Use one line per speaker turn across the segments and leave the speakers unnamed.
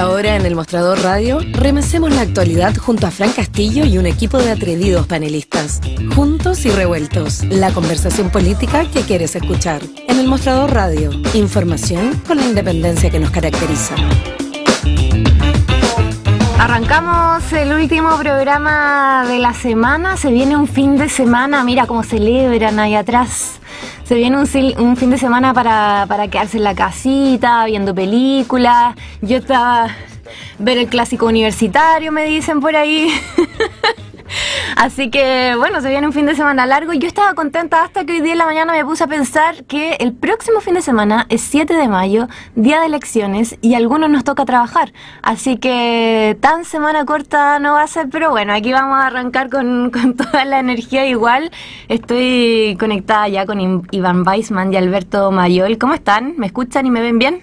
esta hora en el Mostrador Radio, remesemos la actualidad junto a Fran Castillo y un equipo de atrevidos panelistas. Juntos y revueltos, la conversación política que quieres escuchar. En el Mostrador Radio, información con la independencia que nos caracteriza.
Arrancamos el último programa de la semana. Se viene un fin de semana. Mira cómo celebran ahí atrás. Se viene un, fin de semana para, para, quedarse en la casita, viendo películas. Yo estaba ver el clásico universitario, me dicen por ahí. Así que bueno, se viene un fin de semana largo yo estaba contenta hasta que hoy día en la mañana me puse a pensar que el próximo fin de semana es 7 de mayo, día de elecciones y a algunos nos toca trabajar. Así que tan semana corta no va a ser, pero bueno, aquí vamos a arrancar con, toda la energía igual. Estoy conectada ya con Iván Weisman y Alberto Mayol. ¿Cómo están? ¿Me escuchan y me ven bien?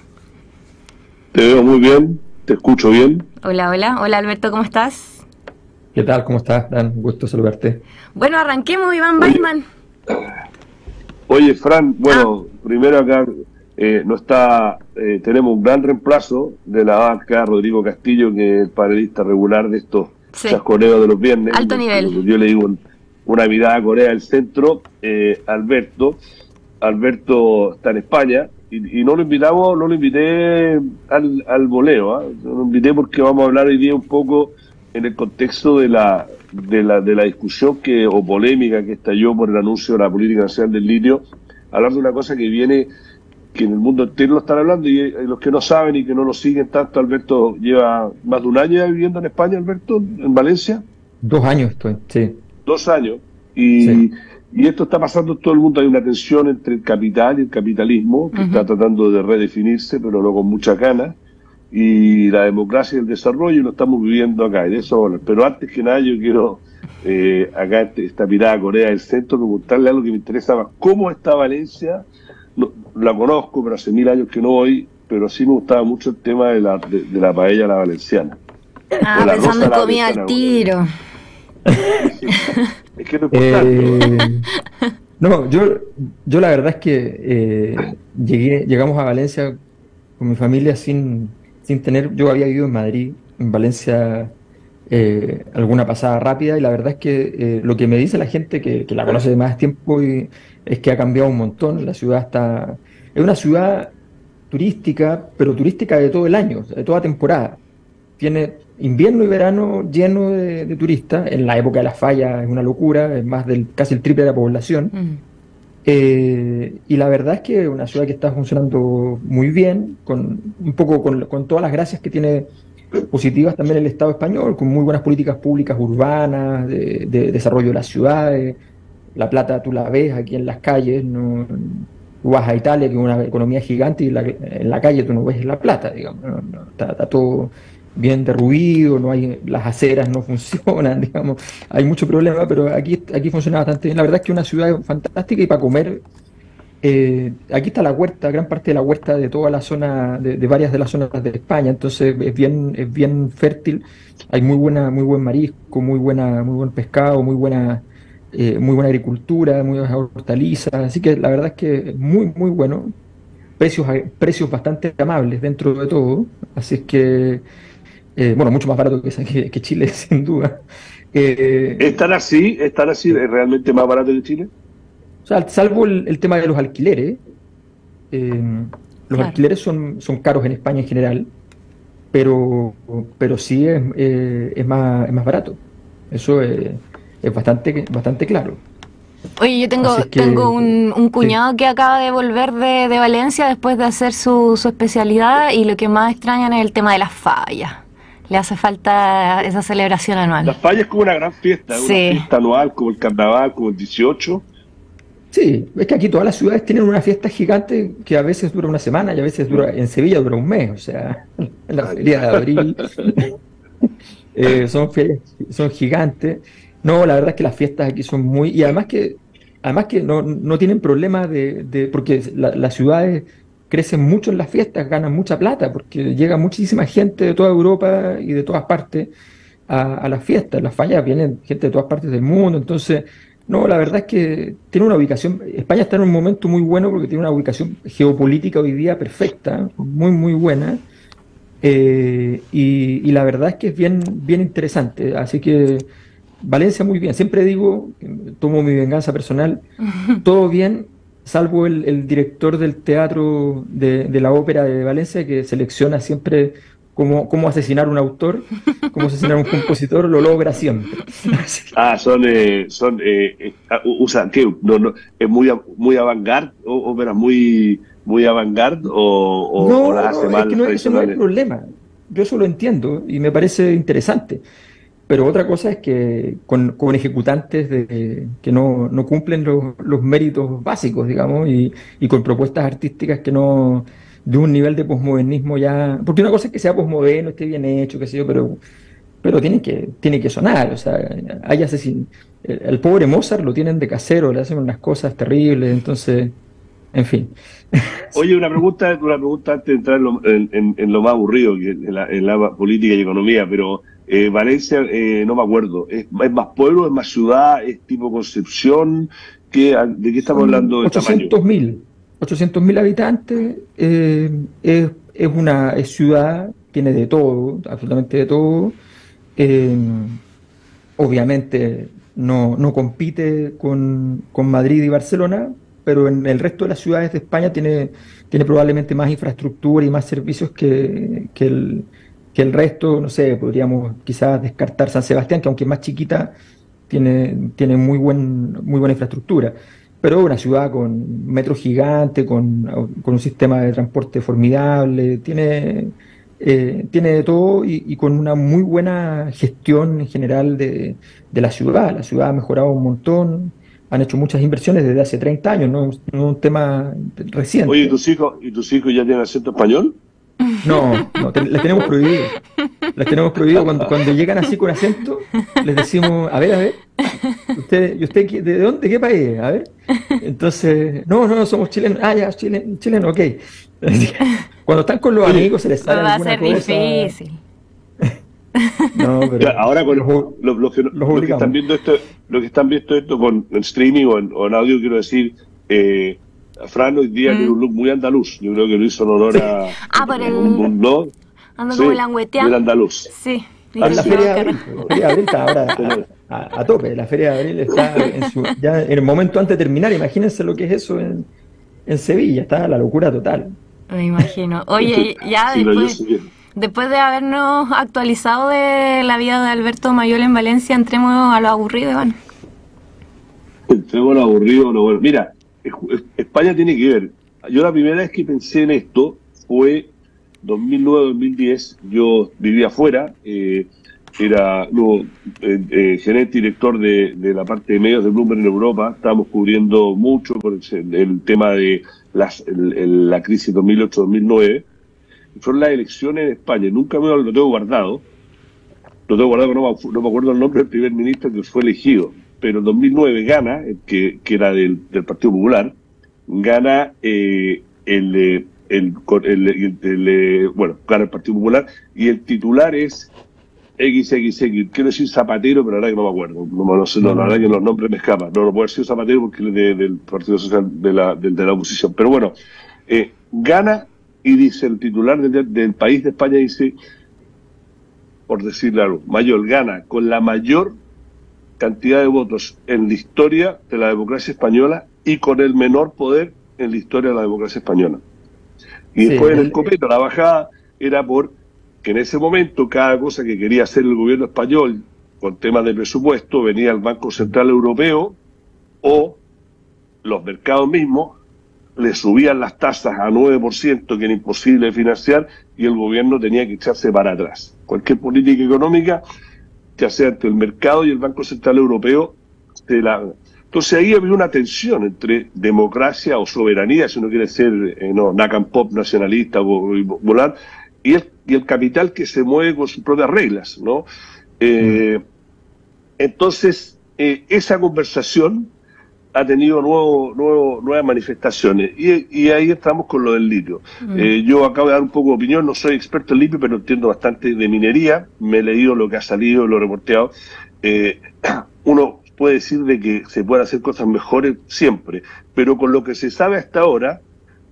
Te veo muy bien, te escucho bien.
Hola, hola. Hola Alberto, ¿cómo estás?
¿Qué tal? ¿Cómo estás, Dan? Un gusto saludarte.
Bueno, arranquemos, Iván Weisman.
Oye, Fran, bueno, ah. primero acá eh, no está, eh, tenemos un gran reemplazo de la banca, Rodrigo Castillo, que es el panelista regular de estos sí. chasconeos de los viernes.
Alto nivel.
Yo le digo una mirada a Corea del Centro, eh, Alberto. Alberto está en España y, no lo invitamos, no lo invité al, al voleo, ¿eh? lo invité porque vamos a hablar hoy día un poco en el contexto de la, de la, de la discusión que, o polémica que estalló por el anuncio de la política nacional del litio, hablar de una cosa que viene, que en el mundo entero lo están hablando y, los que no saben y que no lo siguen tanto, Alberto lleva más de un año viviendo en España, Alberto, en Valencia.
Dos años estoy, sí.
Dos años. Y, y esto está pasando en todo el mundo. Hay una tensión entre el capital y el capitalismo que está tratando de redefinirse, pero no con mucha ganas y la democracia y el desarrollo lo estamos viviendo acá, y de eso Pero antes que nada yo quiero, eh, acá este, esta mirada Corea del Centro, preguntarle algo que me interesaba, ¿cómo está Valencia? la conozco, pero hace mil años que no voy, pero sí me gustaba mucho el tema de la, de, la paella la valenciana.
Ah, pensando en comida al tiro.
es que no eh, No, yo, yo la verdad es que eh, llegué, llegamos a Valencia con mi familia sin, sin tener, yo había vivido en Madrid, en Valencia, eh, alguna pasada rápida y la verdad es que eh, lo que me dice la gente que, la conoce de más tiempo es que ha cambiado un montón, la ciudad está, es una ciudad turística, pero turística de todo el año, de toda temporada. Tiene invierno y verano lleno de, turistas, en la época de las fallas es una locura, es más del casi el triple de la población. Mm. Eh, y la verdad es que una ciudad que está funcionando muy bien, con un poco con, todas las gracias que tiene positivas también el Estado español, con muy buenas políticas públicas urbanas, de, desarrollo de las ciudades. La plata tú la ves aquí en las calles, no, vas a Italia, que es una economía gigante, y en la calle tú no ves la plata, digamos. está, todo bien derruido, no hay, las aceras no funcionan, digamos, hay mucho problema, pero aquí, aquí funciona bastante bien. La verdad es que es una ciudad fantástica y para comer, eh, aquí está la huerta, gran parte de la huerta de toda la zona, de, varias de las zonas de España, entonces es bien, es bien fértil, hay muy buena, muy buen marisco, muy buena, muy buen pescado, muy buena, eh, muy buena agricultura, muy buenas hortalizas, así que la verdad es que muy, muy bueno. Precios, precios bastante amables dentro de todo, así que eh, bueno, mucho más barato que, que, Chile, sin duda.
Eh, ¿Están así? ¿Están así? ¿Es realmente más barato que Chile?
O sea, salvo el, tema de los alquileres. Eh, los alquileres son, son caros en España en general, pero, pero sí es, es, más, es más barato. Eso es, bastante, bastante claro.
Oye, yo tengo, tengo un, un cuñado que acaba de volver de, de, Valencia después de hacer su, su especialidad y lo que más extrañan es el tema de las fallas le hace falta esa celebración anual.
La falla es como una gran fiesta, una fiesta anual, como el carnaval, como el 18.
Sí, es que aquí todas las ciudades tienen una fiesta gigante que a veces dura una semana y a veces dura, en Sevilla dura un mes, o sea, en la feria de abril eh, son, son gigantes. No, la verdad es que las fiestas aquí son muy, y además que, además que no, no tienen problema de, de porque las ciudades crecen mucho en las fiestas, ganan mucha plata, porque llega muchísima gente de toda Europa y de todas partes a, las fiestas. Las fallas vienen gente de todas partes del mundo, entonces, no, la verdad es que tiene una ubicación, España está en un momento muy bueno porque tiene una ubicación geopolítica hoy día perfecta, muy, muy buena. y, y, la verdad es que es bien, bien interesante. Así que Valencia muy bien. Siempre digo, tomo mi venganza personal, todo bien, salvo el, director del teatro de, la ópera de Valencia, que selecciona siempre cómo, cómo asesinar un autor, cómo asesinar un compositor, lo logra siempre.
ah, son, eh, son eh, eh ah, usa, ¿qué? No, no, ¿Es muy, muy avant-garde? ¿Ópera muy, muy avant-garde? ¿O,
no, no, es que no, no es el problema. Yo eso lo entiendo y me parece interesante. Pero otra cosa es que con, ejecutantes de, que no, no cumplen los, méritos básicos, digamos, y, y, con propuestas artísticas que no, de un nivel de posmodernismo ya, porque una cosa es que sea posmoderno, esté bien hecho, qué sé yo, pero, pero tiene que, tiene que sonar, o sea, hay asesin el, pobre Mozart lo tienen de casero, le hacen unas cosas terribles, entonces, en fin.
Oye, una pregunta, una pregunta antes de entrar en lo, en, lo más aburrido, que la, en la política y economía, pero eh, Valencia, eh, no me acuerdo, ¿Es, más pueblo, es más ciudad, es tipo Concepción? ¿Qué, ¿De qué estamos hablando?
800 mil, 800 mil habitantes, eh, es, es, una ciudad, tiene de todo, absolutamente de todo. obviamente no, no compite con, con, Madrid y Barcelona, pero en el resto de las ciudades de España tiene, tiene probablemente más infraestructura y más servicios que, que el que el resto, no sé, podríamos quizás descartar San Sebastián, que aunque es más chiquita, tiene, tiene muy, buen, muy buena infraestructura. Pero una ciudad con metro gigante, con, un sistema de transporte formidable, tiene, eh, tiene de todo y, con una muy buena gestión en general de, de, la ciudad. La ciudad ha mejorado un montón, han hecho muchas inversiones desde hace 30 años, no, es un tema reciente.
Oye, ¿y tus hijos, ¿y tus hijos ya tienen acento español?
No, no les tenemos prohibido. Les tenemos prohibido cuando, cuando llegan así con acento, les decimos, a ver, a ver, usted, ¿y usted de dónde, qué país? A ver. Entonces, no, no, somos chilenos. Ah, ya, chileno, chileno ok. Cuando están con los amigos se les sale
Va a ser difícil.
No, pero ahora con los, que, que, están viendo esto, lo que están viendo esto con streaming o en, o en audio, quiero decir, eh, Fran hoy día tiene un look muy andaluz. Yo creo que lo hizo en honor a.
Ah, por el.
¿no?
Ando sí, como
el andaluz.
Sí.
Ah, la feria de abril, está ahora a, tope. La feria de abril está en su, ya en el momento antes de terminar. Imagínense lo que es eso en, en Sevilla. Está la locura total.
Me imagino. Oye, ya después, después de habernos actualizado de la vida de Alberto Mayol en Valencia, entremos a lo aburrido, Iván.
Entremos a lo aburrido, lo bueno. Mira, España tiene que ver. Yo la primera vez que pensé en esto fue 2009-2010. Yo vivía afuera, eh, era luego eh, eh, gerente director de, la parte de medios de Bloomberg en Europa. Estábamos cubriendo mucho por el, tema de las, la crisis 2008-2009. Fueron las elecciones en España. Nunca me lo tengo guardado. Lo tengo guardado, no no me acuerdo el nombre del primer ministro que fue elegido pero en 2009 gana, que, que era del, Partido Popular, gana eh, el, eh, el, eh, bueno, gana el Partido Popular y el titular es XXX, quiero decir Zapatero, pero verdad que no me acuerdo, no, sé, no, la verdad que los nombres me escapan, no, lo puedo decir Zapatero porque es del Partido Social de la, de, la oposición, pero bueno, gana y dice el titular del, del país de España, dice, por decirle algo, Mayor gana con la mayor cantidad de votos en la historia de la democracia española y con el menor poder en la historia de la democracia española. Y después en el copete, la bajada era por que en ese momento cada cosa que quería hacer el gobierno español con temas de presupuesto venía al Banco Central Europeo o los mercados mismos le subían las tasas a 9%, que era imposible financiar, y el gobierno tenía que echarse para atrás. Cualquier política económica que sea entre el mercado y el Banco Central Europeo. De la... Entonces ahí había una tensión entre democracia o soberanía, si uno quiere ser eh, no, pop nacionalista o volar, y el, y el capital que se mueve con sus propias reglas. ¿no? Eh, entonces, eh, esa conversación ha tenido nuevo, nuevo, nuevas manifestaciones. Y, ahí estamos con lo del litio. Mm. Eh, yo acabo de dar un poco de opinión, no soy experto en litio, pero entiendo bastante de minería. Me he leído lo que ha salido, lo he reporteado. Eh, uno puede decir de que se pueden hacer cosas mejores siempre, pero con lo que se sabe hasta ahora,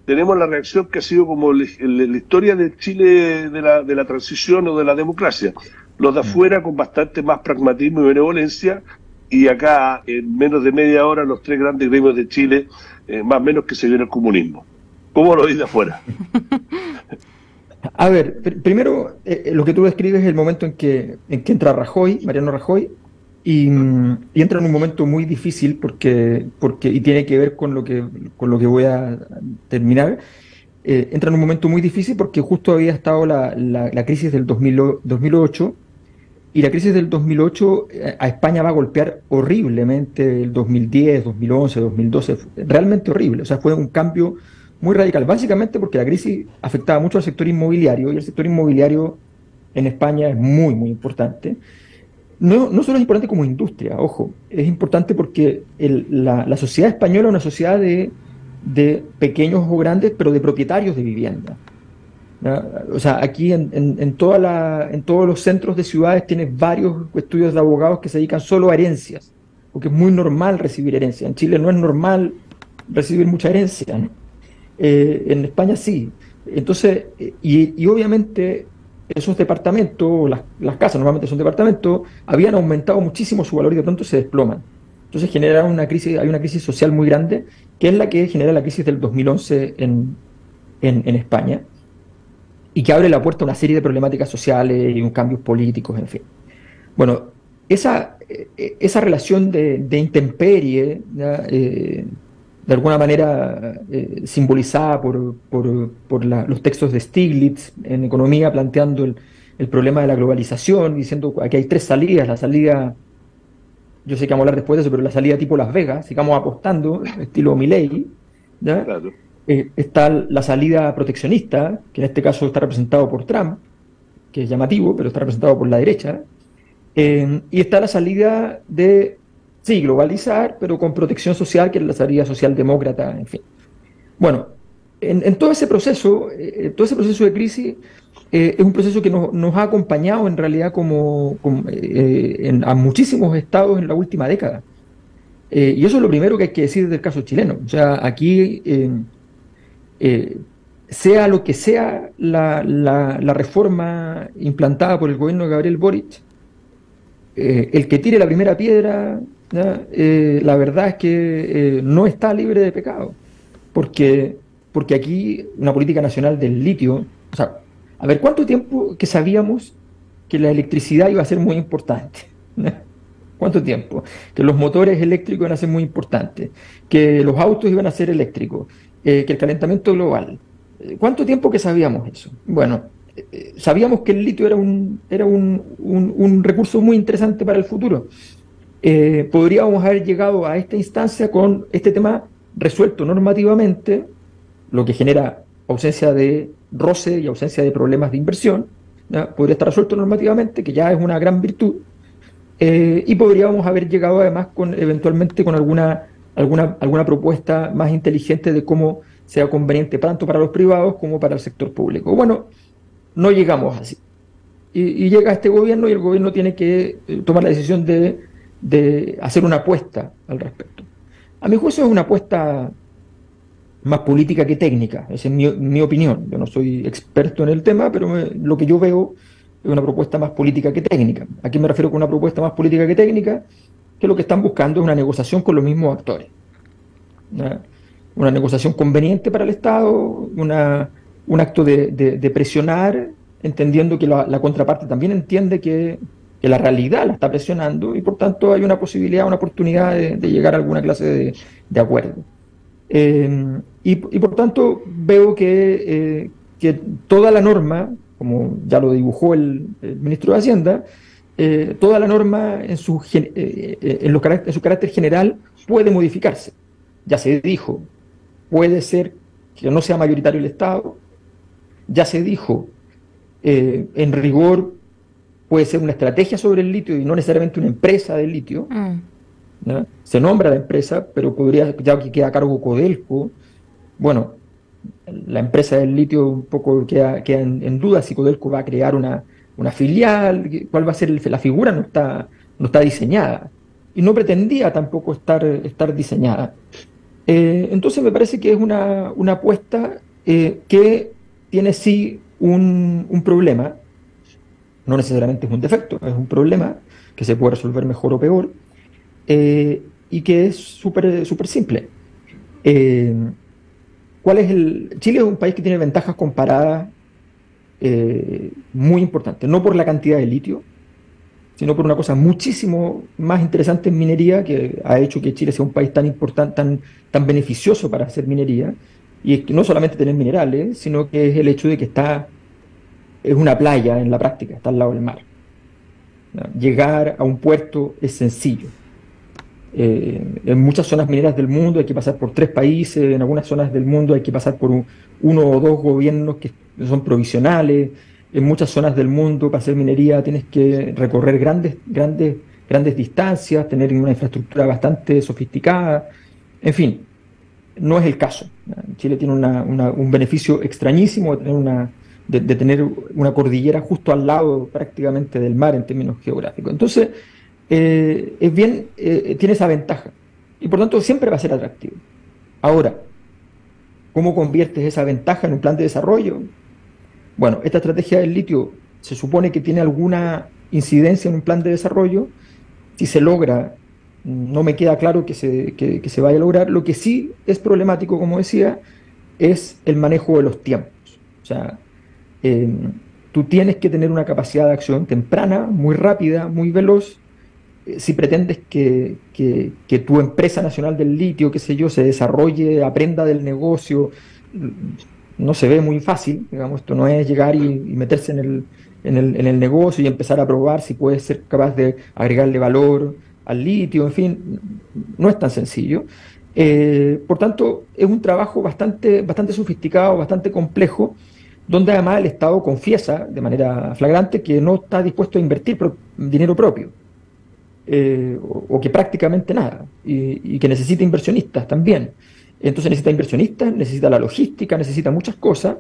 tenemos la reacción que ha sido como la, historia de Chile de la, de la transición o de la democracia. Los de mm. afuera con bastante más pragmatismo y benevolencia, y acá en menos de media hora los tres grandes gremios de Chile, eh, más o menos que se viene el comunismo. ¿Cómo lo dice afuera?
A ver, primero eh, eh, lo que tú describes es el momento en que, en que entra Rajoy, Mariano Rajoy, y, entra en un momento muy difícil porque, porque y tiene que ver con lo que, con lo que voy a terminar. entra en un momento muy difícil porque justo había estado la, la, crisis del 2008 y la crisis del 2008 eh, a España va a golpear horriblemente el 2010, 2011, 2012, realmente horrible. O sea, fue un cambio muy radical, básicamente porque la crisis afectaba mucho al sector inmobiliario y el sector inmobiliario en España es muy, muy importante. No, no solo es importante como industria, ojo, es importante porque la, la, sociedad española es una sociedad de, de pequeños o grandes, pero de propietarios de vivienda. O sea, aquí en, en, toda la, en todos los centros de ciudades tienes varios estudios de abogados que se dedican solo a herencias, porque es muy normal recibir herencia. En Chile no es normal recibir mucha herencia, eh, en España sí. Entonces, y, y obviamente esos departamentos, las, las, casas normalmente son departamentos, habían aumentado muchísimo su valor y de pronto se desploman. Entonces genera una crisis, hay una crisis social muy grande, que es la que genera la crisis del 2011 en, en, en España y que abre la puerta a una serie de problemáticas sociales y un cambios políticos, en fin. Bueno, esa, eh, esa relación de, intemperie, eh, de alguna manera eh, simbolizada por, por, por los textos de Stiglitz en economía, planteando el, el, problema de la globalización, diciendo que hay tres salidas, la salida, yo sé que vamos a hablar después de eso, pero la salida tipo Las Vegas, sigamos apostando, estilo Milley, ¿ya? Claro. Eh, está la salida proteccionista, que en este caso está representado por Trump, que es llamativo, pero está representado por la derecha, eh, y está la salida de, sí, globalizar, pero con protección social, que es la salida socialdemócrata, en fin. Bueno, en, todo ese proceso, eh, todo ese proceso de crisis, es un proceso que nos, ha acompañado en realidad como, a muchísimos estados en la última década. y eso es lo primero que hay que decir del caso chileno. O sea, aquí eh, sea lo que sea la, la, reforma implantada por el gobierno de Gabriel Boric, eh, el que tire la primera piedra, eh, la verdad es que no está libre de pecado, porque, porque aquí una política nacional del litio, o sea, a ver, ¿cuánto tiempo que sabíamos que la electricidad iba a ser muy importante? ¿Cuánto tiempo? Que los motores eléctricos iban a ser muy importantes, que los autos iban a ser eléctricos, eh, que el calentamiento global. Eh, ¿Cuánto tiempo que sabíamos eso? Bueno, eh, sabíamos que el litio era un, era un, un, recurso muy interesante para el futuro. podríamos haber llegado a esta instancia con este tema resuelto normativamente, lo que genera ausencia de roce y ausencia de problemas de inversión. Podría estar resuelto normativamente, que ya es una gran virtud. y podríamos haber llegado además con eventualmente con alguna alguna, alguna propuesta más inteligente de cómo sea conveniente tanto para los privados como para el sector público. Bueno, no llegamos así. Y, llega este gobierno y el gobierno tiene que eh, tomar la decisión de, de, hacer una apuesta al respecto. A mi juicio es una apuesta más política que técnica, esa es mi, mi opinión. Yo no soy experto en el tema, pero lo que yo veo es una propuesta más política que técnica. ¿A qué me refiero con una propuesta más política que técnica? Que lo que están buscando es una negociación con los mismos actores. Una, negociación conveniente para el Estado, una, un acto de, presionar, entendiendo que la, contraparte también entiende que, la realidad la está presionando y por tanto hay una posibilidad, una oportunidad de, llegar a alguna clase de, acuerdo. Eh, y, por tanto veo que, eh, que toda la norma, como ya lo dibujó el ministro de Hacienda, eh, toda la norma en su, eh, eh, en, su carácter general puede modificarse. Ya se dijo, puede ser que no sea mayoritario el Estado, ya se dijo, en rigor puede ser una estrategia sobre el litio y no necesariamente una empresa de litio. Mm. Se nombra la empresa, pero podría, ya que queda a cargo Codelco, bueno, la empresa del litio un poco queda, en duda si Codelco va a crear una, una filial, cuál va a ser la figura, no está, no está diseñada. Y no pretendía tampoco estar, estar diseñada. Eh, entonces me parece que es una, apuesta eh, que tiene sí un, un, problema, no necesariamente es un defecto, es un problema que se puede resolver mejor o peor, y que es súper super simple. ¿cuál es el... Chile es un país que tiene ventajas comparadas muy importantes, no por la cantidad de litio, sino por una cosa muchísimo más interesante en minería que ha hecho que Chile sea un país tan importante, tan, tan beneficioso para hacer minería. Y es que no solamente tener minerales, sino que es el hecho de que está, es una playa en la práctica, está al lado del mar. Llegar a un puerto es sencillo. Eh, en muchas zonas mineras del mundo hay que pasar por tres países, en algunas zonas del mundo hay que pasar por uno o dos gobiernos que son provisionales en muchas zonas del mundo para hacer minería tienes que recorrer grandes, grandes, grandes distancias, tener una infraestructura bastante sofisticada. En fin, no es el caso. Chile tiene un beneficio extrañísimo de tener una, de, tener una cordillera justo al lado prácticamente del mar en términos geográficos. Entonces, eh, es bien, eh, tiene esa ventaja. Y por tanto siempre va a ser atractivo. Ahora, ¿cómo conviertes esa ventaja en un plan de desarrollo? Bueno, esta estrategia del litio se supone que tiene alguna incidencia en un plan de desarrollo. Si se logra, no me queda claro que se, se vaya a lograr. Lo que sí es problemático, como decía, es el manejo de los tiempos. O sea, em, tú tienes que tener una capacidad de acción temprana, muy rápida, muy veloz, eh, si pretendes que, tu empresa nacional del litio, qué sé yo, se desarrolle, aprenda del negocio, no se ve muy fácil, digamos, esto no es llegar y, meterse en el, en, el, en el, negocio y empezar a probar si puede ser capaz de agregarle valor al litio, en fin, no es tan sencillo. Eh, por tanto, es un trabajo bastante, bastante sofisticado, bastante complejo, donde además el Estado confiesa de manera flagrante que no está dispuesto a invertir dinero propio, eh, o, que prácticamente nada, y, y que necesita inversionistas también. Entonces necesita inversionistas, necesita la logística, necesita muchas cosas.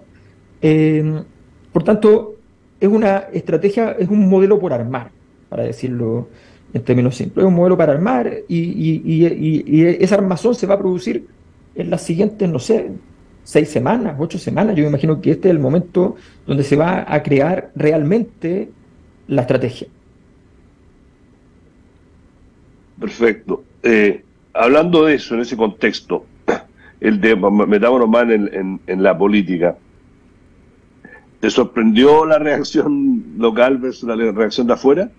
Eh, por tanto, es una estrategia, es un modelo por armar, para decirlo en términos simples. Es un modelo para armar y, esa armazón se va a producir en las siguientes, no sé, seis semanas, ocho semanas. Yo me imagino que este es el momento donde se va a crear realmente la estrategia.
Perfecto. Eh, hablando de eso, en ese contexto, el de, metámonos más en, en, la política. ¿Te sorprendió la reacción local versus la reacción de afuera?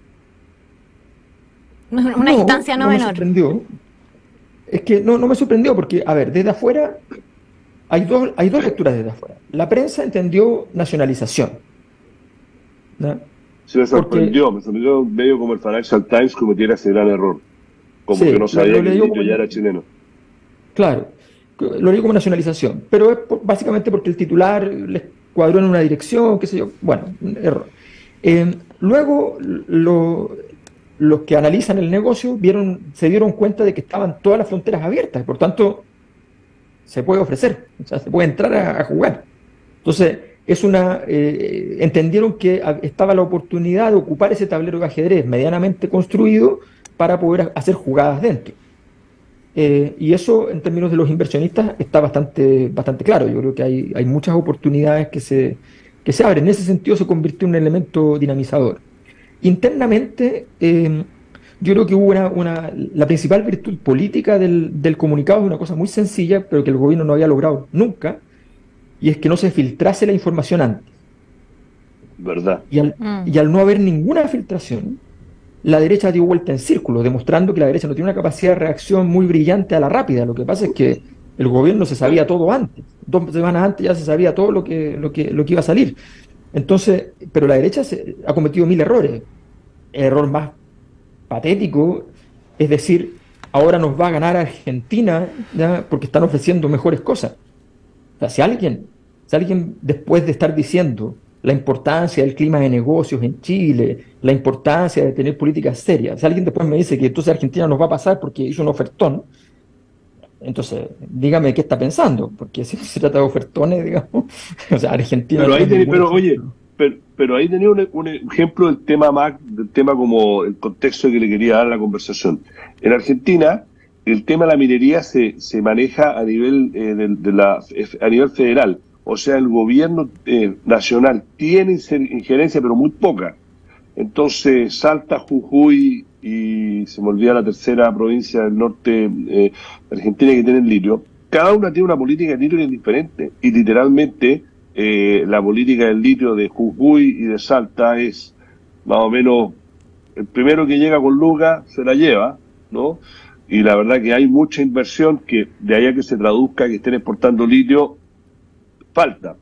Una instancia no, menor. Me sorprendió.
Es que no, no me sorprendió porque, a ver, desde afuera hay dos, hay dos lecturas desde afuera. La prensa entendió nacionalización.
Sí, me sorprendió. Me sorprendió medio como el Financial Times cometiera ese gran error. Como que no sabía que el ya era chileno.
Claro lo digo como nacionalización, pero es básicamente porque el titular les cuadró en una dirección, qué sé yo, bueno, error. Eh, luego los que analizan el negocio vieron, se dieron cuenta de que estaban todas las fronteras abiertas, por tanto se puede ofrecer, o sea, se puede entrar a, jugar. Entonces, es una eh, entendieron que estaba la oportunidad de ocupar ese tablero de ajedrez medianamente construido para poder hacer jugadas dentro. Eh, y eso, en términos de los inversionistas, está bastante, bastante claro. Yo creo que hay, hay muchas oportunidades que se, que se abren. En ese sentido, se convirtió en un elemento dinamizador. Internamente, eh, yo creo que hubo una, una, la principal virtud política del, del, comunicado es una cosa muy sencilla, pero que el gobierno no había logrado nunca, y es que no se filtrase la información antes.
¿Verdad?
Y al, mm. y al no haber ninguna filtración, la derecha dio vuelta en círculo, demostrando que la derecha no tiene una capacidad de reacción muy brillante a la rápida. Lo que pasa es que el gobierno se sabía todo antes. Dos semanas antes ya se sabía todo lo que, lo que, lo que iba a salir. Entonces, pero la derecha se, ha cometido mil errores. El error más patético es decir, ahora nos va a ganar Argentina porque están ofreciendo mejores cosas. O si alguien, si alguien después de estar diciendo la importancia del clima de negocios en Chile, la importancia de tener políticas serias. Si alguien después me dice que entonces Argentina nos va a pasar porque hizo un ofertón, entonces dígame qué está pensando, porque si se trata de ofertones, digamos, o sea, Argentina...
Pero, ahí pero oye, pero, ahí tenía un, ejemplo del tema más, del tema como el contexto que le quería dar a la conversación. En Argentina, el tema de la minería se, se maneja a nivel, eh, de, la, a nivel federal. O sea, el gobierno eh, nacional tiene injerencia, pero muy poca. Entonces, Salta, Jujuy y se me olvida la tercera provincia del norte de Argentina que tiene el litio. Cada una tiene una política de litio diferente. Y literalmente, la política del litio de Jujuy y de Salta es más o menos el primero que llega con Lucas se la lleva, ¿no? Y la verdad que hay mucha inversión que de allá que se traduzca que estén exportando litio, falta,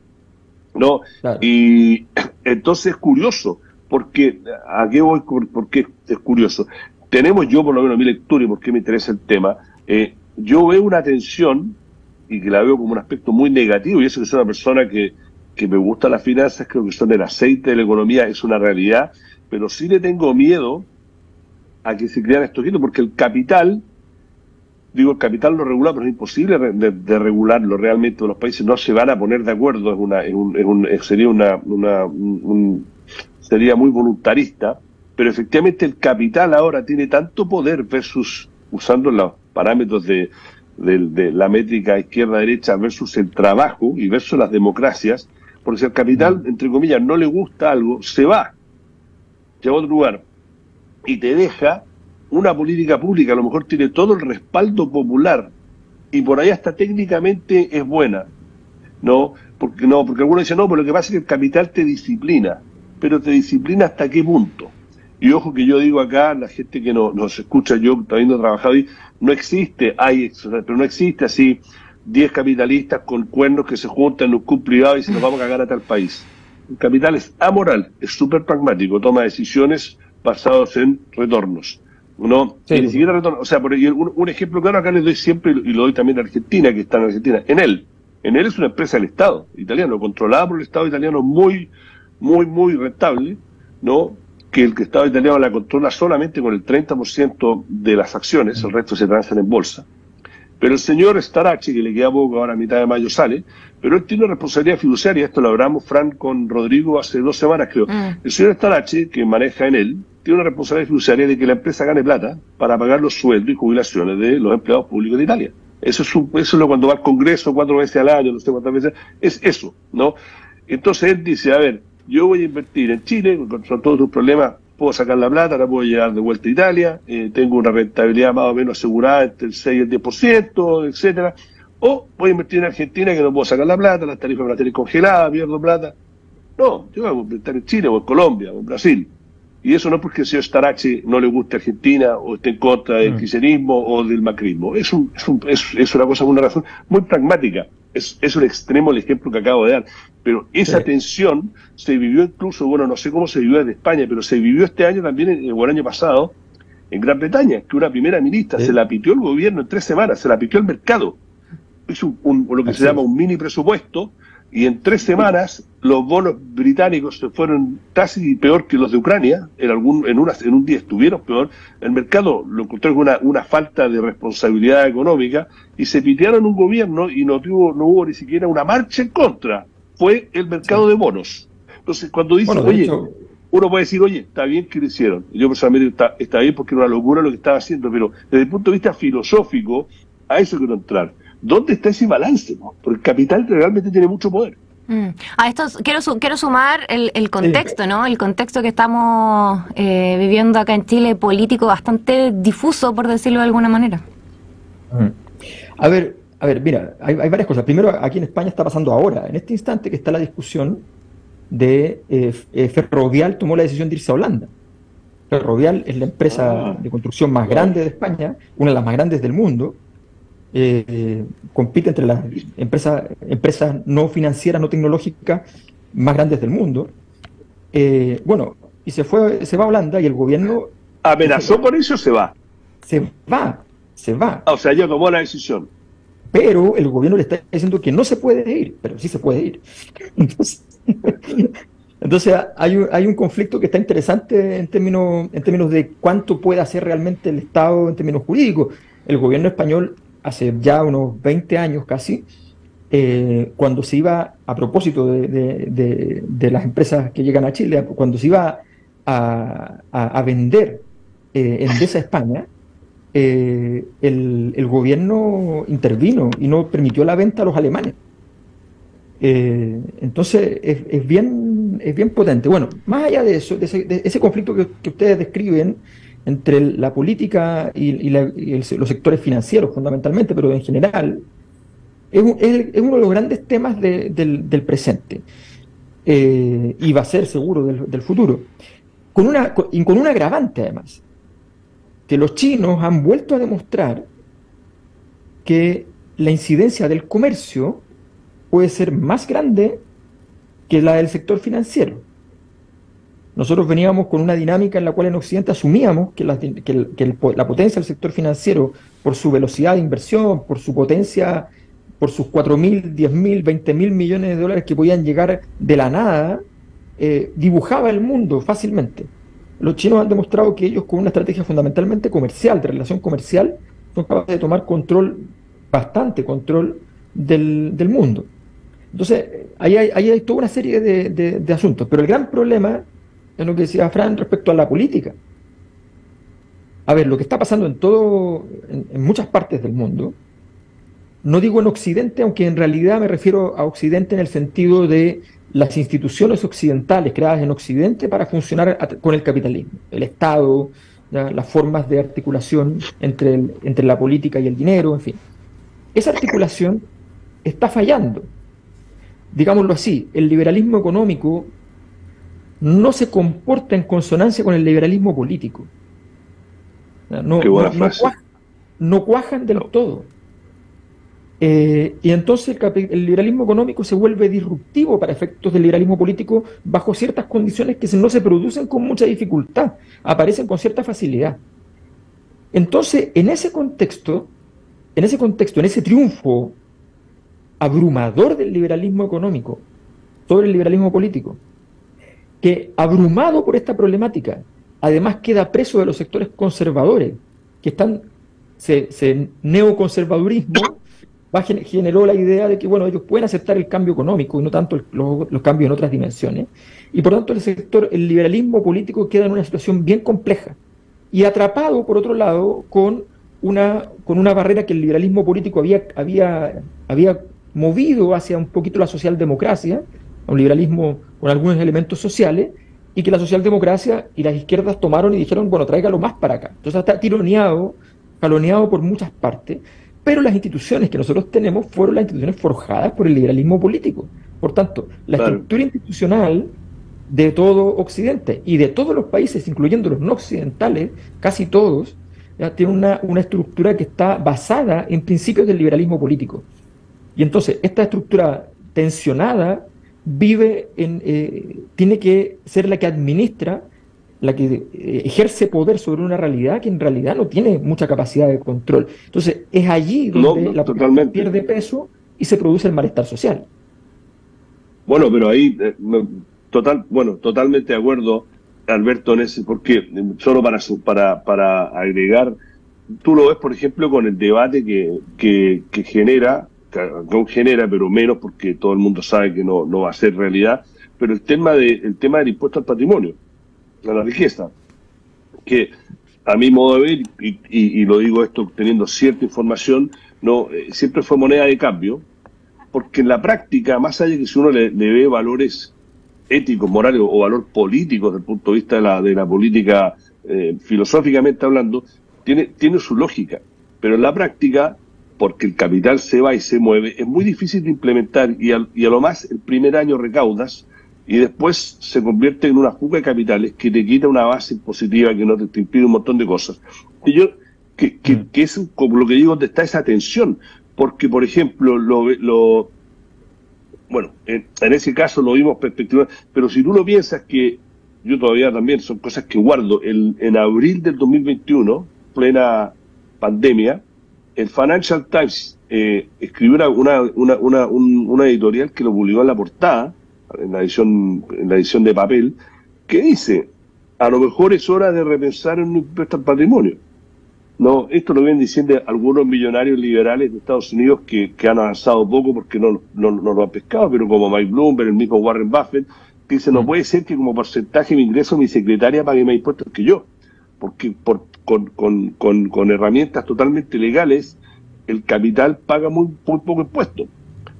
¿no? Y entonces es curioso, porque, ¿a qué voy? Porque es curioso. Tenemos yo, por lo menos, mi lectura y por qué me interesa el tema, eh, yo veo una tensión, y que la veo como un aspecto muy negativo, y eso que soy una persona que, que me gusta las finanzas, creo que son el aceite de la economía, es una realidad, pero sí le tengo miedo a que se crean estos hitos, porque el capital, digo, el capital lo regula, pero es imposible de, regularlo realmente. Los países no se van a poner de acuerdo, es una, un, sería una, una sería muy voluntarista, pero efectivamente el capital ahora tiene tanto poder versus, usando los parámetros de, de la métrica izquierda-derecha versus el trabajo y versus las democracias, porque si al capital, entre comillas, no le gusta algo, se va lleva a otro lugar y te deja una política pública, a lo mejor tiene todo el respaldo popular y por ahí hasta técnicamente es buena. No, porque no, porque algunos dicen, no, pero lo que pasa es que el capital te disciplina, pero te disciplina hasta qué punto. Y ojo que yo digo acá, la gente que no, nos escucha, yo habiendo trabajado ahí, no existe, hay, pero no existe así 10 capitalistas con cuernos que se juntan en un club privado y se nos vamos a cagar a tal país. El capital es amoral, es súper pragmático, toma decisiones basadas en retornos. No, ni siquiera retornos. O sea, por un, un, ejemplo claro acá les doy siempre y lo doy también a Argentina, que está en Argentina. En él, en él es una empresa del Estado italiano, controlada por el Estado italiano muy, muy, muy rentable, ¿no? Que el Estado italiano la controla solamente con el 30% de las acciones, el resto se transan en bolsa. Pero el señor Starachi, que le queda poco, ahora a mitad de mayo sale, pero él tiene una responsabilidad fiduciaria, esto lo hablamos Fran con Rodrigo hace dos semanas creo. Mm. El señor Starachi, que maneja en él, tiene una responsabilidad fiduciaria de que la empresa gane plata para pagar los sueldos y jubilaciones de los empleados públicos de Italia. Eso es, es lo cuando va al Congreso cuatro veces al año, no sé cuántas veces, es eso, ¿no? Entonces él dice, a ver, yo voy a invertir en Chile, con todos tus problemas, puedo sacar la plata, la puedo llevar de vuelta a Italia, eh, tengo una rentabilidad más o menos asegurada entre el 6 y el 10%, etcétera o voy a invertir en Argentina que no puedo sacar la plata, las tarifas van a tener congeladas, pierdo plata. No, yo voy a invertir en Chile o en Colombia o en Brasil. Y eso no es porque el señor Starachi no le guste Argentina o esté en contra del mm. kirchnerismo o del macrismo. Es, un, es, un, es, una cosa, una razón muy pragmática. Es, es un extremo el ejemplo que acabo de dar. Pero esa tensión se vivió incluso, bueno, no sé cómo se vivió en España, pero se vivió este año también, o el año pasado, en Gran Bretaña, que una primera ministra se la pitió el gobierno en tres semanas, se la pitió el mercado hizo un, lo que se llama un mini presupuesto y en tres semanas los bonos británicos se fueron casi peor que los de Ucrania, en algún en, una, en un día estuvieron peor, el mercado lo encontró con una, una falta de responsabilidad económica y se pitearon un gobierno y no, tuvo, no hubo ni siquiera una marcha en contra, fue el mercado de bonos. Entonces, cuando dice, oye, uno puede decir, oye, está bien que lo hicieron, yo personalmente está, está bien porque era una locura lo que estaba haciendo, pero desde el punto de vista filosófico, a eso quiero entrar ¿Dónde está ese balance? Porque el capital realmente tiene mucho poder.
Mm. A esto quiero, quiero sumar el, contexto, ¿no? El contexto que estamos eh, viviendo acá en Chile, político bastante difuso, por decirlo de alguna manera.
Mm. A ver, a ver, mira, hay, varias cosas. Primero, aquí en España está pasando ahora, en este instante que está la discusión de eh, eh, Ferrovial tomó la decisión de irse a Holanda. Ferrovial es la empresa ah. de construcción más grande de España, una de las más grandes del mundo, eh, compite entre las empresas, empresas no financieras, no tecnológicas más grandes del mundo. Eh, bueno, y se fue, se va a Holanda y el gobierno...
¿Amenazó con eso o se va?
Se va, se va.
Ah, o sea, ya tomó la decisión.
Pero el gobierno le está diciendo que no se puede ir, pero sí se puede ir. Entonces, hay, un, hay un conflicto que está interesante en términos, en términos de cuánto puede hacer realmente el Estado en términos jurídicos. El gobierno español hace ya unos 20 años casi, eh, cuando se iba, a propósito de, las empresas que llegan a Chile, cuando se iba a, vender eh, Endesa España, eh, el, gobierno intervino y no permitió la venta a los alemanes. Eh, entonces es, bien, es bien potente. Bueno, más allá de eso, de ese, conflicto que, ustedes describen entre la política y, los sectores financieros fundamentalmente, pero en general, es, uno de los grandes temas del, presente eh, y va a ser seguro del, futuro. Con una, y con un agravante además que los chinos han vuelto a demostrar que la incidencia del comercio puede ser más grande que la del sector financiero. Nosotros veníamos con una dinámica en la cual en Occidente asumíamos que la, potencia del sector financiero, por su velocidad de inversión, por su potencia, por sus 4.000, 10.000, 20.000 millones de dólares que podían llegar de la nada, eh, dibujaba el mundo fácilmente los chinos han demostrado que ellos con una estrategia fundamentalmente comercial, de relación comercial, son capaces de tomar control, bastante control del, mundo. Entonces, ahí hay, toda una serie de, asuntos. Pero el gran problema es lo que decía Fran respecto a la política. A ver, lo que está pasando en todo, en muchas partes del mundo, no digo en Occidente, aunque en realidad me refiero a Occidente en el sentido de las instituciones occidentales creadas en Occidente para funcionar con el capitalismo, el Estado, las formas de articulación entre, entre la política y el dinero, en fin. Esa articulación está fallando. Digámoslo así, el liberalismo económico no se comporta en consonancia con el liberalismo político. No, no, cuajan, del todo. Eh, y entonces el, liberalismo económico se vuelve disruptivo para efectos del liberalismo político bajo ciertas condiciones que no se producen con mucha dificultad, aparecen con cierta facilidad. Entonces, en ese contexto, en ese contexto, en ese triunfo abrumador del liberalismo económico sobre el liberalismo político, que abrumado por esta problemática, además queda preso de los sectores conservadores, que están, se, se neoconservadurismo generó la idea de que bueno, ellos pueden aceptar el cambio económico y no tanto los cambios en otras dimensiones. Y por tanto el sector, el liberalismo político queda en una situación bien compleja y atrapado, por otro lado, con una, con una barrera que el liberalismo político había, había, había movido hacia un poquito la socialdemocracia, un liberalismo con algunos elementos sociales, y que la socialdemocracia y las izquierdas tomaron y dijeron, bueno, tráigalo más para acá. Entonces está tironeado, caloneado por muchas partes, pero las instituciones que nosotros tenemos fueron las instituciones forjadas por el liberalismo político. Por tanto, la estructura institucional de todo Occidente y de todos los países, incluyendo los no occidentales, casi todos, ya, tiene una, estructura que está basada en principios del liberalismo político. Y entonces, esta estructura tensionada vive en, eh, tiene que ser la que administra la que eh, ejerce poder sobre una realidad que en realidad no tiene mucha capacidad de control. Entonces, es allí donde la totalmente. pierde peso y se produce el malestar social.
Bueno, pero ahí, eh, total, bueno, totalmente de acuerdo, Alberto, en ese, porque solo para, para, para agregar, tú lo ves, por ejemplo, con el debate que, que, que genera, aún genera, pero menos porque todo el mundo sabe que no, no va a ser realidad, pero el tema, de, el tema del impuesto al patrimonio a la riqueza, que a mi modo de ver, y, lo digo esto teniendo cierta información, no eh, siempre fue moneda de cambio, porque en la práctica, más allá de que si uno le, ve valores éticos, morales o valor político desde el punto de vista de la, de la política eh, filosóficamente hablando, tiene, tiene su lógica. Pero en la práctica, porque el capital se va y se mueve, es muy difícil de implementar y, y a lo más el primer año recaudas, y después se convierte en una fuga de capitales que te quita una base positiva que no te, impide un montón de cosas. Y yo, que, que, mm. es como lo que digo, donde está esa tensión, porque por ejemplo, lo, lo bueno, en, ese caso lo vimos perspectiva, pero si tú lo piensas que yo todavía también son cosas que guardo, el, en abril del 2021, plena pandemia, el Financial Times eh, escribió una, una, una, una editorial que lo publicó en la portada, en la edición, en la edición de papel, que dice, a lo mejor es hora de repensar en un impuesto al patrimonio. No, esto lo vienen diciendo algunos millonarios liberales de Estados Unidos que, han avanzado poco porque no, no, lo han pescado, pero como Mike Bloomberg, el mismo Warren Buffett, que dice, no mm. puede ser que como porcentaje de mi ingreso mi secretaria pague más impuestos que yo, porque, por, con, con, con, con herramientas totalmente legales, el capital paga muy, muy poco impuesto.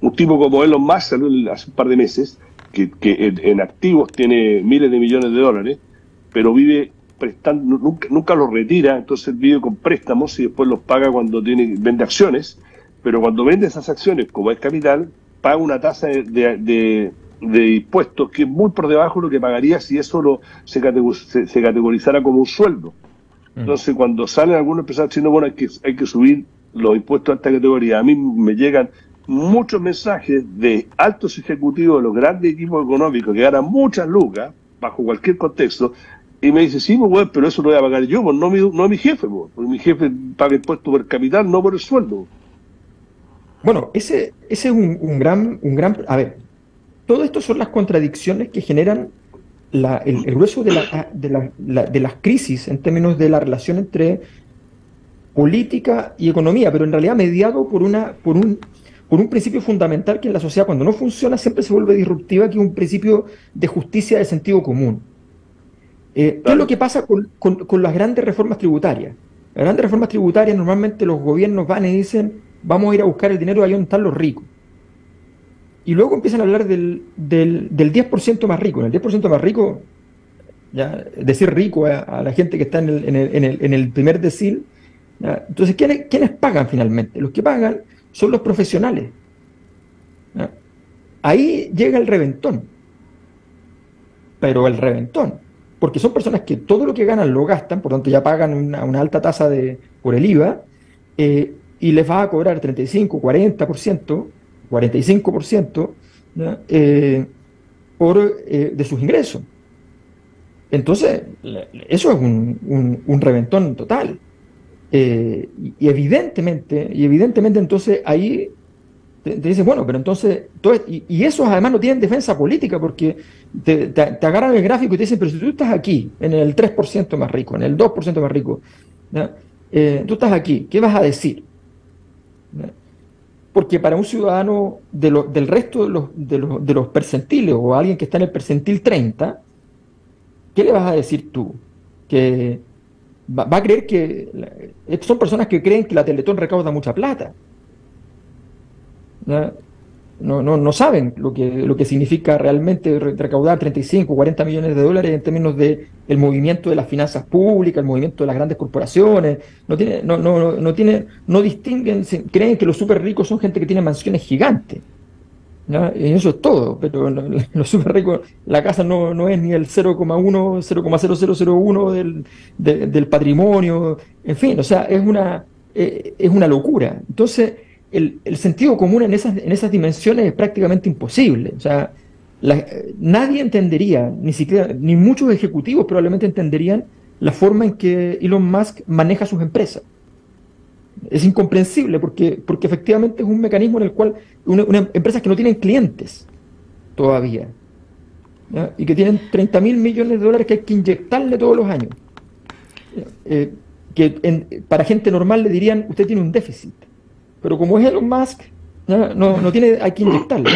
Un tipo como Elon Musk salió hace un par de meses, que, que en, activos tiene miles de millones de dólares, pero vive prestando, nunca, nunca los retira, entonces vive con préstamos y después los paga cuando tiene, vende acciones, pero cuando vende esas acciones, como es capital, paga una tasa de, de, de, impuestos que es muy por debajo de lo que pagaría si eso lo, se, se, categorizara como un sueldo. Mm. Entonces, cuando salen algunos empresarios diciendo, bueno, hay que, hay que subir los impuestos a esta categoría, a mí me llegan muchos mensajes de altos ejecutivos de los grandes equipos económicos que ganan muchas lucas, bajo cualquier contexto, y me dice, sí, pues, pero eso lo voy a pagar yo, pues, no, mi, no mi jefe, pues, porque mi jefe paga impuestos por capital, no por el sueldo.
Bueno, ese, ese es un, gran, un gran... A ver, todo esto son las contradicciones que generan el, grueso de, la, de, la, de las crisis en términos de la relación entre política y economía, pero en realidad mediado por, una, por un por un principio fundamental que en la sociedad cuando no funciona siempre se vuelve disruptiva, que es un principio de justicia de sentido común. Eh, ¿Qué es lo que pasa con, las grandes reformas tributarias? Las grandes reformas tributarias normalmente los gobiernos van y dicen vamos a ir a buscar el dinero ahí donde están los ricos. Y luego empiezan a hablar del, del, 10% más rico. En el 10% más rico, ya, decir rico a, la gente que está en el, en el, en el, primer decil. Entonces, ¿quiénes, ¿quiénes pagan finalmente? Los que pagan son los profesionales. Ahí llega el reventón. Pero el reventón. Porque son personas que todo lo que ganan lo gastan, por tanto ya pagan una, alta tasa de, por el IVA, eh, y les va a cobrar 35, 40%, 45% eh, por, eh, de sus ingresos. Entonces, eso es un, un reventón total. Eh, y, evidentemente, y evidentemente entonces ahí te, dices, bueno, pero entonces, y, y, esos además no tienen defensa política porque te, agarran el gráfico y te dicen, pero si tú estás aquí, en el 3% más rico, en el 2% más rico, eh, tú estás aquí, ¿qué vas a decir? Porque para un ciudadano de del resto de los, de, los, de los percentiles o alguien que está en el percentil 30, ¿qué le vas a decir tú? Que va, a creer que son personas que creen que la Teletón recauda mucha plata. No, no, no saben lo que, lo que significa realmente recaudar 35, 40 millones de dólares en términos de el movimiento de las finanzas públicas, el movimiento de las grandes corporaciones. No tiene, no, no, no, tiene, no distinguen, creen que los súper ricos son gente que tiene mansiones gigantes. Y eso es todo, pero los super ricos, la casa no, no es ni el 0,1, 0,0001 del, del patrimonio, en fin, o sea, es una, eh, es una locura. Entonces, el, sentido común en esas, en esas dimensiones es prácticamente imposible. O sea, nadie entendería, ni siquiera, ni muchos ejecutivos probablemente entenderían la forma en que Elon Musk maneja sus empresas es incomprensible porque, porque efectivamente es un mecanismo en el cual una, empresas que no tienen clientes todavía y que tienen 30 mil millones de dólares que hay que inyectarle todos los años. Eh, que para gente normal le dirían, usted tiene un déficit, pero como es Elon Musk, no, no tiene, hay que inyectarle.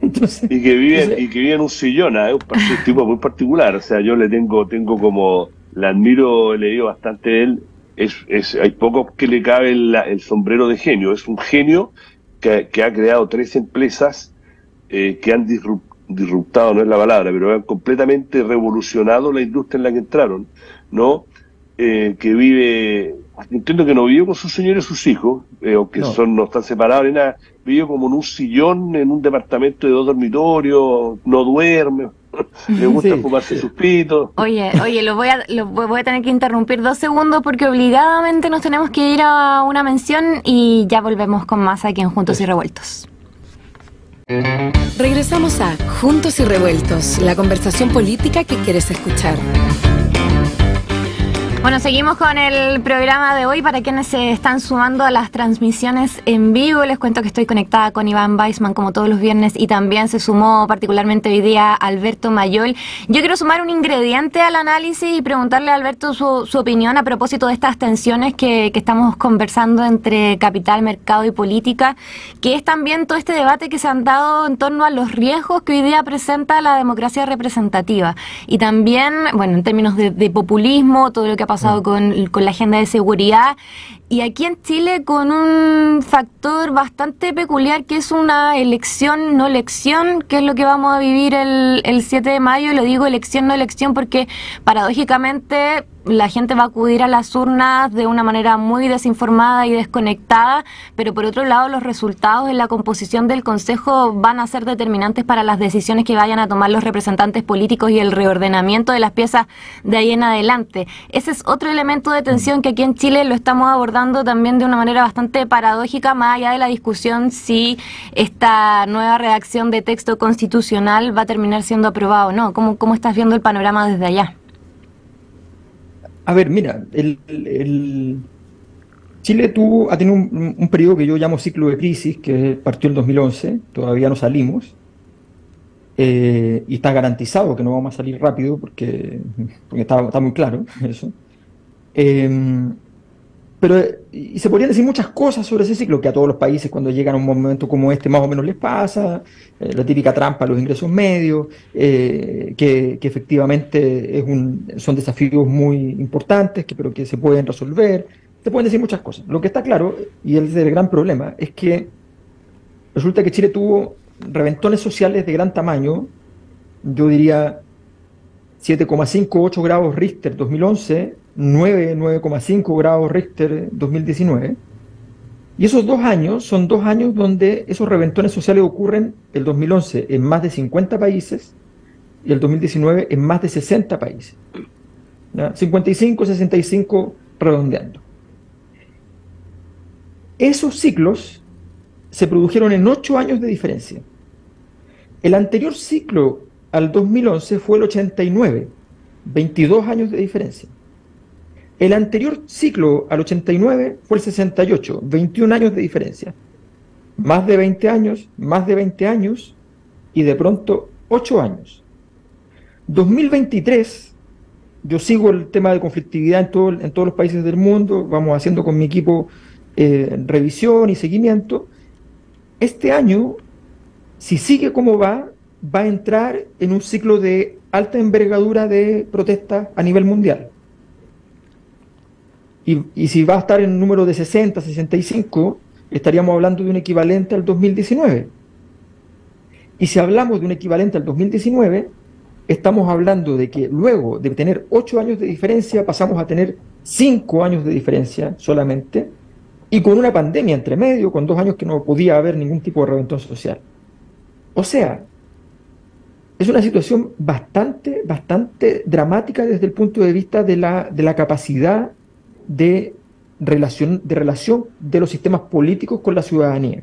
y que vive y que vive en un sillón, ¿eh? es un tipo muy particular, o sea, yo le tengo, tengo como, le admiro, he leído bastante de él, es, hay poco que le cabe el, sombrero de genio. Es un genio que, ha creado tres empresas eh, que han disruptado, no es la palabra, pero han completamente revolucionado la industria en la que entraron, ¿no? Eh, que vive, entiendo que no vive con sus señores y sus hijos, eh, aunque son, no están separados ni nada, vive como en un sillón, en un departamento de dos dormitorios, no duerme, le gusta fumarse sus pitos.
Oye, oye, lo voy, a, lo voy a tener que interrumpir dos segundos porque obligadamente nos tenemos que ir a una mención y ya volvemos con más aquí en Juntos y Revueltos.
Regresamos a Juntos y Revueltos, la conversación política que quieres escuchar.
Bueno, seguimos con el programa de hoy. Para quienes se están sumando a las transmisiones en vivo, les cuento que estoy conectada con Iván Weisman como todos los viernes y también se sumó particularmente hoy día Alberto Mayol. Yo quiero sumar un ingrediente al análisis y preguntarle a Alberto su, opinión a propósito de estas tensiones que, que, estamos conversando entre capital, mercado y política, que es también todo este debate que se han dado en torno a los riesgos que hoy día presenta la democracia representativa. Y también, bueno, en términos de, de populismo, todo lo que ha pasado con, con la agenda de seguridad y aquí en Chile con un factor bastante peculiar que es una elección no elección, que es lo que vamos a vivir el, el 7 de mayo. Lo digo elección no elección porque paradójicamente la gente va a acudir a las urnas de una manera muy desinformada y desconectada, pero por otro lado los resultados en la composición del Consejo van a ser determinantes para las decisiones que vayan a tomar los representantes políticos y el reordenamiento de las piezas de ahí en adelante. Ese es otro elemento de tensión que aquí en Chile lo estamos abordando también de una manera bastante paradójica, más allá de la discusión si esta nueva redacción de texto constitucional va a terminar siendo aprobada o no. ¿Cómo, cómo estás viendo el panorama desde allá?
A ver, mira, el, Chile tuvo, ha tenido un, periodo que yo llamo ciclo de crisis, que partió en 2011, todavía no salimos, eh, y está garantizado que no vamos a salir rápido porque, está, muy claro eso. Em, pero y se podrían decir muchas cosas sobre ese ciclo, que a todos los países cuando llegan a un momento como este más o menos les pasa, eh, la típica trampa, los ingresos medios, eh, que, efectivamente es un, son desafíos muy importantes, que, pero que se pueden resolver. Se pueden decir muchas cosas. Lo que está claro, y es el gran problema, es que resulta que Chile tuvo reventones sociales de gran tamaño, yo diría 7,5, 8 grados Richter 2011, 9, 9,5 grados Richter 2019. Y esos dos años son dos años donde esos reventones sociales ocurren el 2011 en más de 50 países y el 2019 en más de 60 países. 55, 65 redondeando. Esos ciclos se produjeron en ocho años de diferencia. El anterior ciclo al 2011 fue el 89, 22 años de diferencia. El anterior ciclo al 89 fue el 68, 21 años de diferencia. Más de 20 años, más de 20 años y de pronto 8 años. 2023, yo sigo el tema de conflictividad en, todo, en todos los países del mundo, vamos haciendo con mi equipo eh, revisión y seguimiento. Este año, si sigue como va, va a entrar en un ciclo de alta envergadura de protesta a nivel mundial. Y, si va a estar en un número de 60, 65, estaríamos hablando de un equivalente al 2019. Y si hablamos de un equivalente al 2019, estamos hablando de que luego de tener 8 años de diferencia pasamos a tener 5 años de diferencia solamente, y con una pandemia entre medio, con dos años que no podía haber ningún tipo de reventón social. O sea, es una situación bastante, bastante dramática desde el punto de vista de la, de la capacidad de relación, de relación de los sistemas políticos con la ciudadanía.